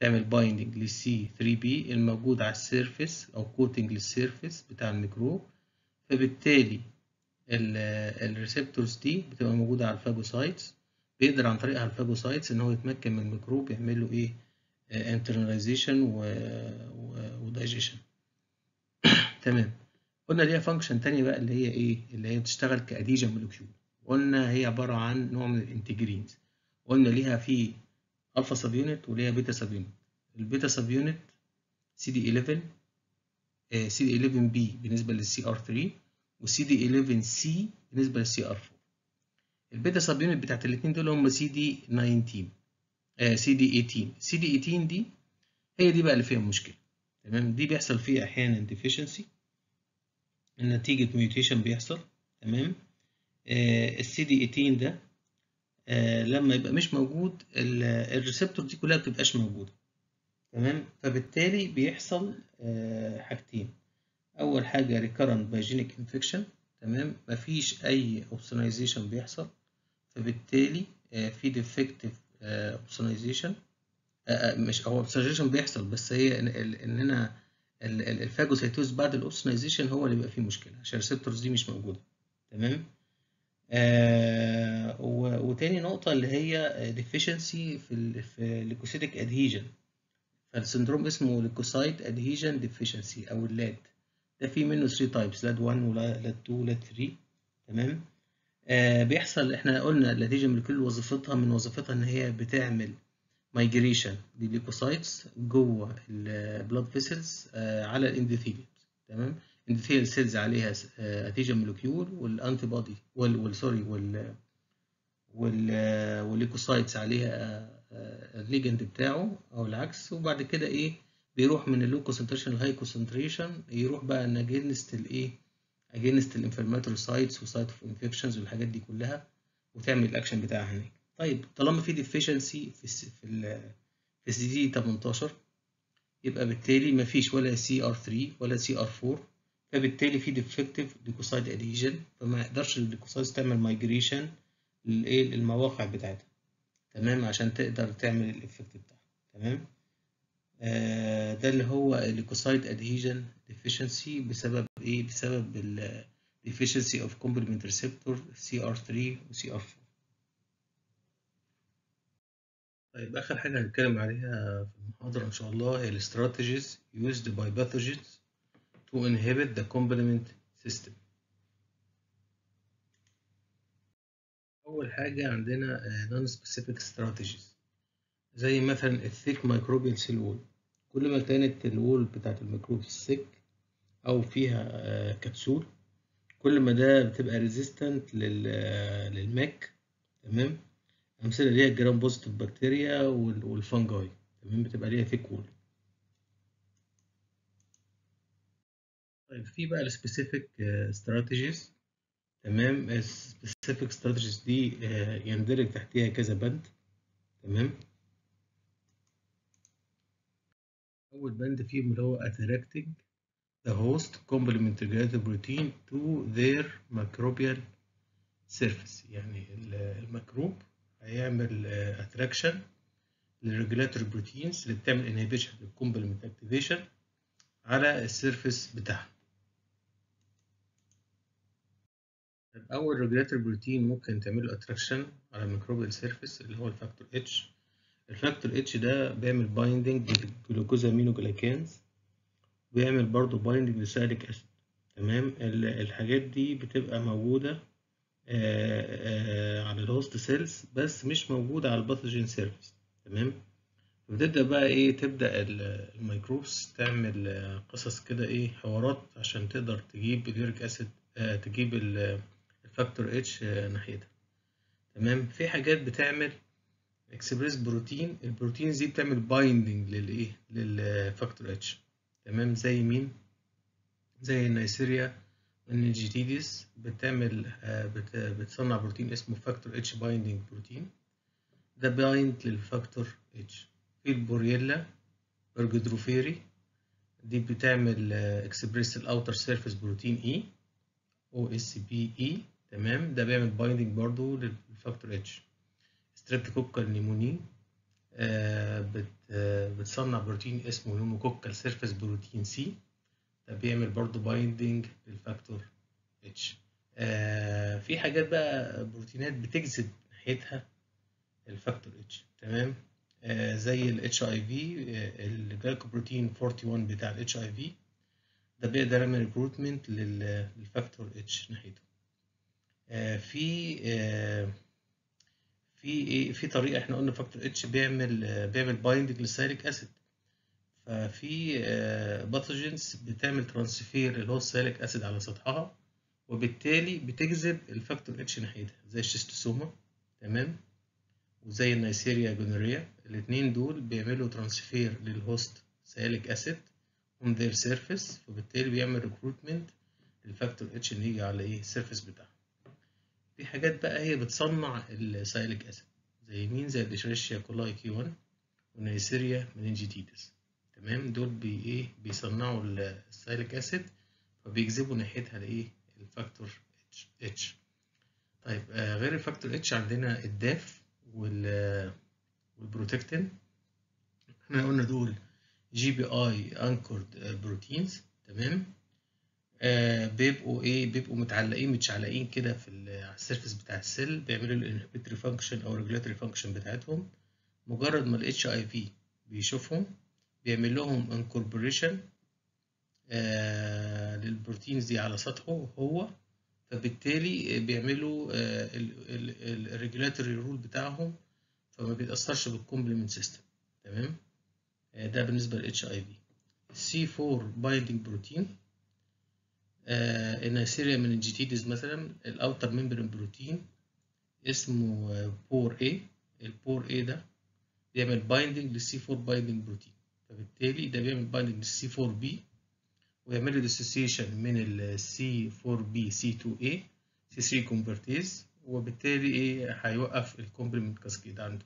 تعمل binding C3b الموجود على ال surface أو coating لل surface بتاع الميكروب. فبالتالي ال receptors دي بتبقى موجودة على ال phagocytes بيقدر عن طريقها ال phagocytes إن هو يتمكن من الميكروب يعمل له إيه؟ Internalization و digestion. تمام. قلنا ليها function تانية بقى اللي هي إيه؟ اللي هي بتشتغل ك adhesion molecule قلنا هي عبارة عن نوع من ال integrins قلنا ليها في alpha subunit وليها beta subunit ال beta subunit سي دي 11 سي دي 11 b بالنسبة لل CR 3 وسي دي 11 c بالنسبة لل CR 4 ال beta subunit بتاعت الاثنين دول هم سي دي 19 سي دي 18 سي دي 18 دي هي دي بقى اللي فيها مشكلة. تمام؟ دي بيحصل فيها أحيانا deficiency نتيجة mutation بيحصل. تمام؟ السي دي 18 ده آه لما يبقى مش موجود ال receptor دي كلها بتبقاش موجودة. تمام؟ فبالتالي بيحصل آه حاجتين. أول حاجة recurrent pyogenic infection تمام؟ مفيش أي opsonization بيحصل. فبالتالي آه في defective opsonization. مش هو opsonization بيحصل بس هي إننا ال phagocytosis بعد ال opsonization هو اللي بيبقى فيه مشكلة عشان ال receptors دي مش موجودة. تمام؟ آه وتاني نقطة اللي هي deficiency في ال في ال leukocytic adhesion فال syndrome اسمه leukocyte adhesion deficiency أو ال LAD ده فيه منه 3 types LAD 1 و LAD 2 و LAD 3 تمام؟ آه بيحصل إحنا قلنا ال adhesion molecule وظيفتها من وظيفتها إن هي بتعمل مايجريشن للليكوسايتس جوه ال blood vessels آه على ال endothelium تمام؟ ال endothelial cells عليها adhesion molecule وال antibody وال sorry وال وال وال leukocytes عليها ال ligand بتاعه أو العكس. وبعد كده إيه؟ بيروح من ال low concentration لل high concentration يروح بقى against الإيه؟ against ال inflammatory sites و site of infections والحاجات دي كلها وتعمل الاكشن بتاعها هناك. طيب طالما في deficiency في الس... في ال في السي دي 18 يبقى بالتالي مفيش ولا CR 3 ولا CR 4 فبالتالي في defective leukocyte adhesion فما يقدرش ال leukocyte تعمل migration للايه للمواقع بتاعتها. تمام؟ عشان تقدر تعمل ال effect بتاعها. تمام؟ ده اللي هو ال leukocyte adhesion deficiency بسبب إيه؟ بسبب deficiency of complement receptor CR3 و CR4 طيب آخر حاجة هنتكلم عليها في المحاضرة إن شاء الله هي ال strategies used by pathogens to inhibit the complement system. أول حاجة عندنا non specific strategies. زي مثلا ال thick microbial cell wall كل ما كانت ال wall بتاعت الميكروب السك أو فيها كبسول كل ما ده بتبقى resistant لل MAC تمام؟ أمثلة ليها ال gram positive bacteria وال fungi تمام؟ بتبقى ليها thick wall طيب في بقى ال specific strategies تمام؟ ال specific strategies دي يندرج تحتها كذا بند تمام؟ أول بند فيهم اللي هو attracting the host complement regulated protein to their microbial surface. يعني الميكروب هيعمل attraction لل regulatory proteins اللي بتعمل inhibition لل complement activation على ال surface بتاعها. أول regulatory protein ممكن تعمله attraction على ال microbial surface اللي هو ال factor H ال factor H ده بيعمل binding لل glucosaminoglycans وبيعمل برضه binding ل sialic acid. تمام؟ الحاجات دي بتبقى موجودة آآ آآ على ال host cells بس مش موجودة على ال pathogen surface تمام؟ بتبدأ بقى إيه؟ تبدأ ال microbes تعمل قصص كده إيه؟ حوارات عشان تقدر تجيب ال sialic acid تجيب ال factor H ناحيتها. تمام؟ في حاجات بتعمل express protein ال protein دي بتعمل binding للإيه؟ لل factor H تمام؟ زي مين؟ زي ال Neisseria meningitidis بتعمل بت بتصنع بروتين اسمه factor H binding protein. ده bind لل factor H في ال Borrelia burgdorferi دي بتعمل express ال outer surface protein A OspA تمام؟ ده بيعمل binding برضو لل factor H Streptococcal pneumoniae آه آه بتصنع بروتين اسمه pneumococcal surface protein C ده بيعمل برضو binding لل factor H آه في حاجات بقى بروتينات بتجذب ناحيتها ال factor H تمام؟ زي ال HIV ال glycoprotein 41 بتاع ال HIV ده بيقدر يعمل recruitment لل factor H ناحيته. في آه في إيه في طريقة إحنا قلنا factor H بيعمل بيعمل binding لل sialic acid ففي pathogens بتعمل transfer اللي هو ال sialic acid على سطحها وبالتالي بتجذب ال factor H ناحيتها زي ال Schistosoma تمام؟ وزي ال Neisseria gonorrhoeae الاثنين دول بيعملوا transfer لل host sialic acid on their surface فبالتالي بيعمل recruitment لل factor H اللي يجي على إيه ال surface بتاعها. في حاجات بقى هي بتصنع ال sialic acid زي مين؟ زي ال Escherichia coli K1 و Neisseria meningitidis تمام؟ دول بي إيه؟ بيصنعوا ال sialic acid فبيجذبوا ناحيتها لإيه؟ ال factor H H طيب آه غير الفاكتور اتش عندنا ال DAF وال وال protectin. إحنا قلنا دول GPI anchored proteins تمام؟ بيبقوا إيه بيبقوا متعلقين متشعلقين كده في ال surface بتاع ال cell بيعملوا ال inhibitory function أو regulatory function بتاعتهم. مجرد ما ال HIV بيشوفهم بيعمل لهم incorporation آه لل proteins دي على سطحه هو فبالتالي بيعملوا آه ال regulatory role بتاعهم فما بيتأثرش بال complement system تمام؟ آه ده بالنسبة لل HIV C4 binding protein آه ال Neisseria meningitidis مثلا ال outer membrane protein اسمه Por A ال Por A ده بيعمل بايندنج للسي 4 بايندنج بروتين. فبالتالي ده بيعمل binding لل C4b ويعمل له dissociation من السي 4 بي سي 2 اي سي 3 كونفرتيز وبالتالي إيه هيوقف ال complement cascade عنده.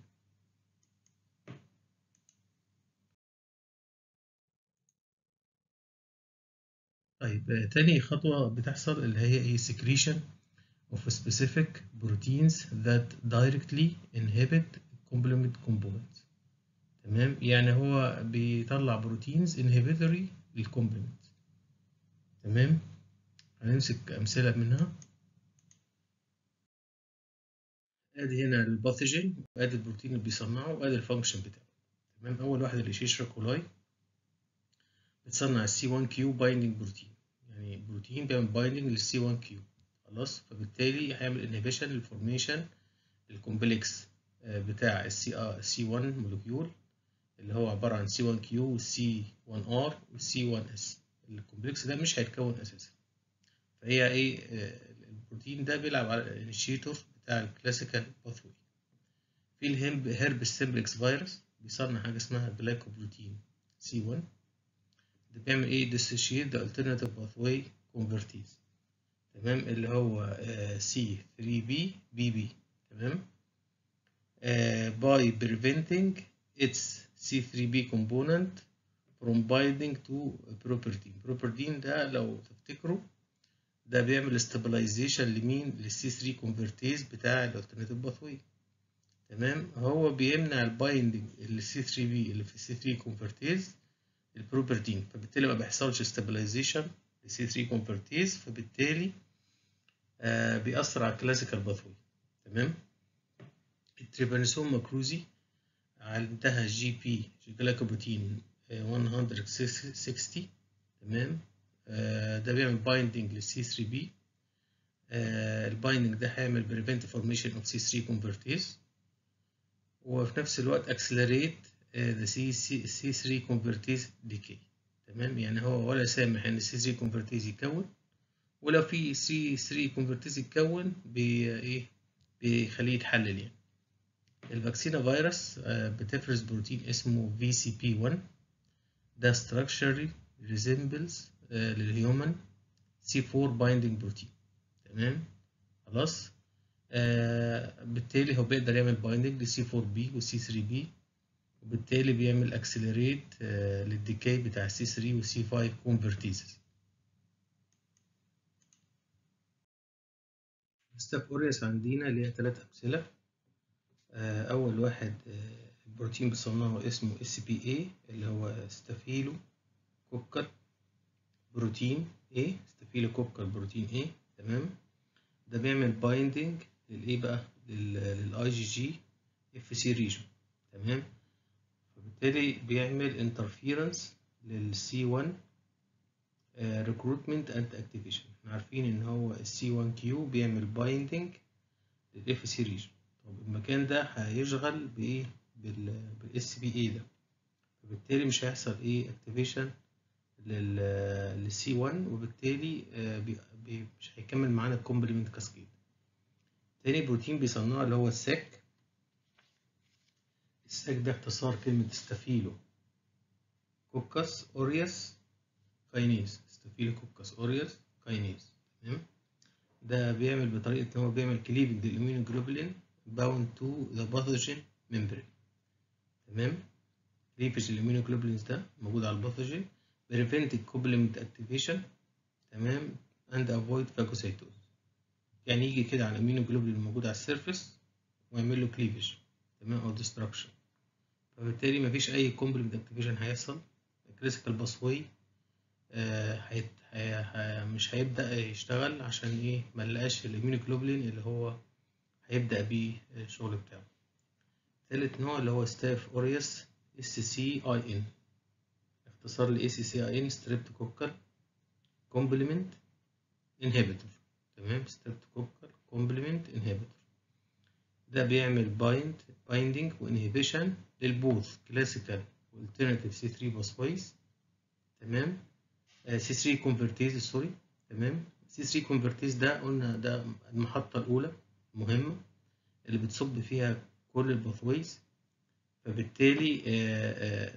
طيب تاني خطوة بتحصل اللي هي إيه؟ secretion of specific proteins that directly inhibit complement components. تمام؟ يعني هو بيطلع proteins inhibitory لل complement تمام؟ هنمسك أمثلة منها. آدي هنا ال pathogen وآدي البروتين اللي بيصنعه وآدي ال function بتاعه. تمام؟ أول واحد ال Escherichia coli بتصنع ال C1q binding protein يعني بروتين بيعمل binding لل C1q خلاص؟ فبالتالي هيعمل inhibition لل formation ال complex بتاع ال C C1 molecule اللي هو عبارة عن C1q وال C1r وال C1s ال complex ده مش هيتكون أساسا. فهي إيه؟ البروتين ده بيلعب على ال initiator بتاع ال classical pathway في ال herp herpes simplex virus بيصنع حاجة اسمها glycoprotein C1 بتعمل إيه؟ dissociate the alternative path convertase تمام؟ اللي هو C3b Bb تمام؟ by preventing its C3b component from binding to properdin properdin ده لو تفتكروا ده بيعمل stabilization لمين؟ لل C3 convertase بتاع ال alternative pathway تمام؟ هو بيمنع ال binding لل C3b اللي في ال C3 convertase ال properdin فبالتالي ما بيحصلش stabilization لل C3 convertase فبالتالي آه بيأثر على ال classical pathway تمام؟ ال Trypanosoma cruzi عندها gp glycoprotein 160 تمام؟ آه ده بيعمل binding لل C3b ال binding ده هيعمل prevent formation of C3 convertase وفي نفس الوقت accelerate the C C3 convertase decay تمام؟ يعني هو ولا سامح إن ال C3 convertase يتكون ولو في C3 convertase يتكون بي إيه؟ بيخليه يتحلل يعني. ال vaccinia virus بتفرز بروتين اسمه VCP1 ده structurally resembles لل human C4 binding protein تمام؟ خلاص؟ آه بالتالي هو بيقدر يعمل binding ل C4b و C3b وبالتالي بيعمل accelerate آه لل decay بتاع C3 و C5 convertases Staph aureus عندنا ليها ثلاث أمثلة. آه أول واحد البروتين بيصنعه اسمه اس بي اي اللي هو staphylococcal protein A. staphylococcal protein A تمام. ده بيعمل binding للايه بقى لل IgG Fc region تمام. فبالتالي بيعمل interference لل C1 recruitment and activation إحنا عارفين إن هو ال C1q بيعمل binding لل Fc region طب المكان ده هيشغل بايه بالاس بي اي ده. فبالتالي مش هيحصل إيه activation لل C1 وبالتالي بي مش هيكمل معانا ال complement cascade تاني بروتين بيصنعه اللي هو ال SAK ال SAK ده اختصار كلمة Staphylococcus aureus kinase Staphylococcus aureus kinase تمام؟ ده بيعمل بطريقة ان هو بيعمل cleaving لل immunoglobulin bound to the pathogen membrane تمام؟ cleavage ال immunoglobulins ده موجود على ال pathogen preventing complement activation. تمام؟ and avoid phagocytosis يعني يجي كده على ال immunoglobulin الموجود على ال surface ويعمل له cleavage تمام؟ أو destruction. فبالتالي مفيش أي complement activation هيحصل. pathway آه مش هيبدأ يشتغل عشان إيه؟ ملقاش ال immunoglobulin اللي هو هيبدأ بيه الشغل بتاعه. تالت نوع اللي هو Staph aureus SCIN اختصار ل SCIN streptococcal complement inhibitor. تمام؟ streptococcal complement inhibitor. ده بيعمل bind binding و inhibition لل both classical و alternative C3 pathways تمام؟ C3 convertase sorry تمام؟ C3 convertase ده قلنا ده المحطة الأولى مهمة اللي بتصب فيها كل ال pathways فبالتالي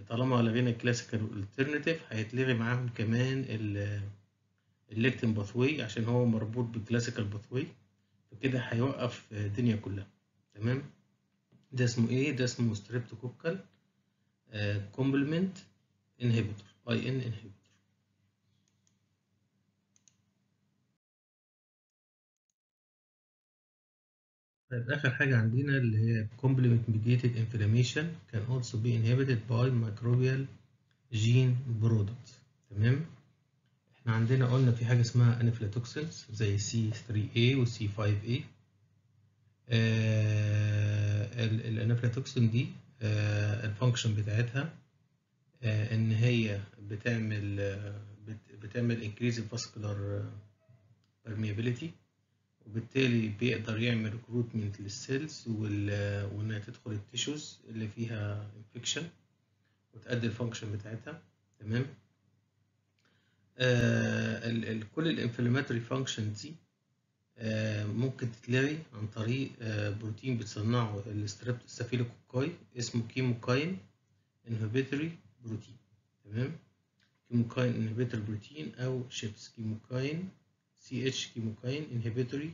طالما لغينا ال classical وال alternative هيتلغي معاهم كمان ال lectin pathway عشان هو مربوط بال classical pathway فكده هيوقف الدنيا كلها تمام؟ ده اسمه إيه؟ ده اسمه streptococcal complement inhibitor IN inhibitor طيب آخر حاجة عندنا اللي هي complement mediated inflammation can also be inhibited by microbial gene products. تمام؟ إحنا عندنا قلنا في حاجة اسمها anaphylatoxins زي C3A و C5A آه، ال anaphylatoxin دي آه، ال function بتاعتها آه، إن هي بتعمل بتعمل increase ال vascular permeability وبالتالي بيقدر يعمل recruitment لل cells وإنها تدخل ال tissues اللي فيها infection وتأدي ال function بتاعتها. تمام؟ آه ال الـ كل ال inflammatory function دي ممكن تتلغي عن طريق آه بروتين بتصنعه ال staphylococci اسمه chemokine inhibitory protein تمام؟ chemokine inhibitor protein أو CHIPS chemokine CH chemokine inhibitory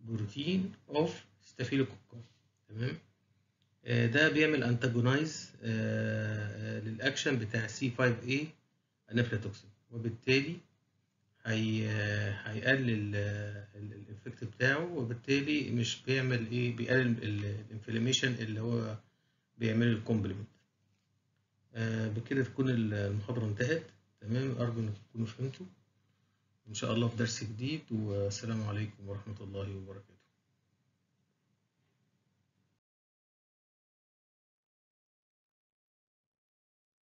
protein of staphylococci تمام؟ آه ده بيعمل antagonize لل action بتاع C5a anaphylatoxin وبالتالي هي هيقلل ال effect بتاعه وبالتالي مش بيعمل إيه بيقلل ال inflammation اللي هو بيعمل ال complement آه بكده تكون المحاضرة انتهت. تمام؟ أرجو إنكم تكونوا فهمتوا. إن شاء الله في درس جديد والسلام عليكم ورحمة الله وبركاته.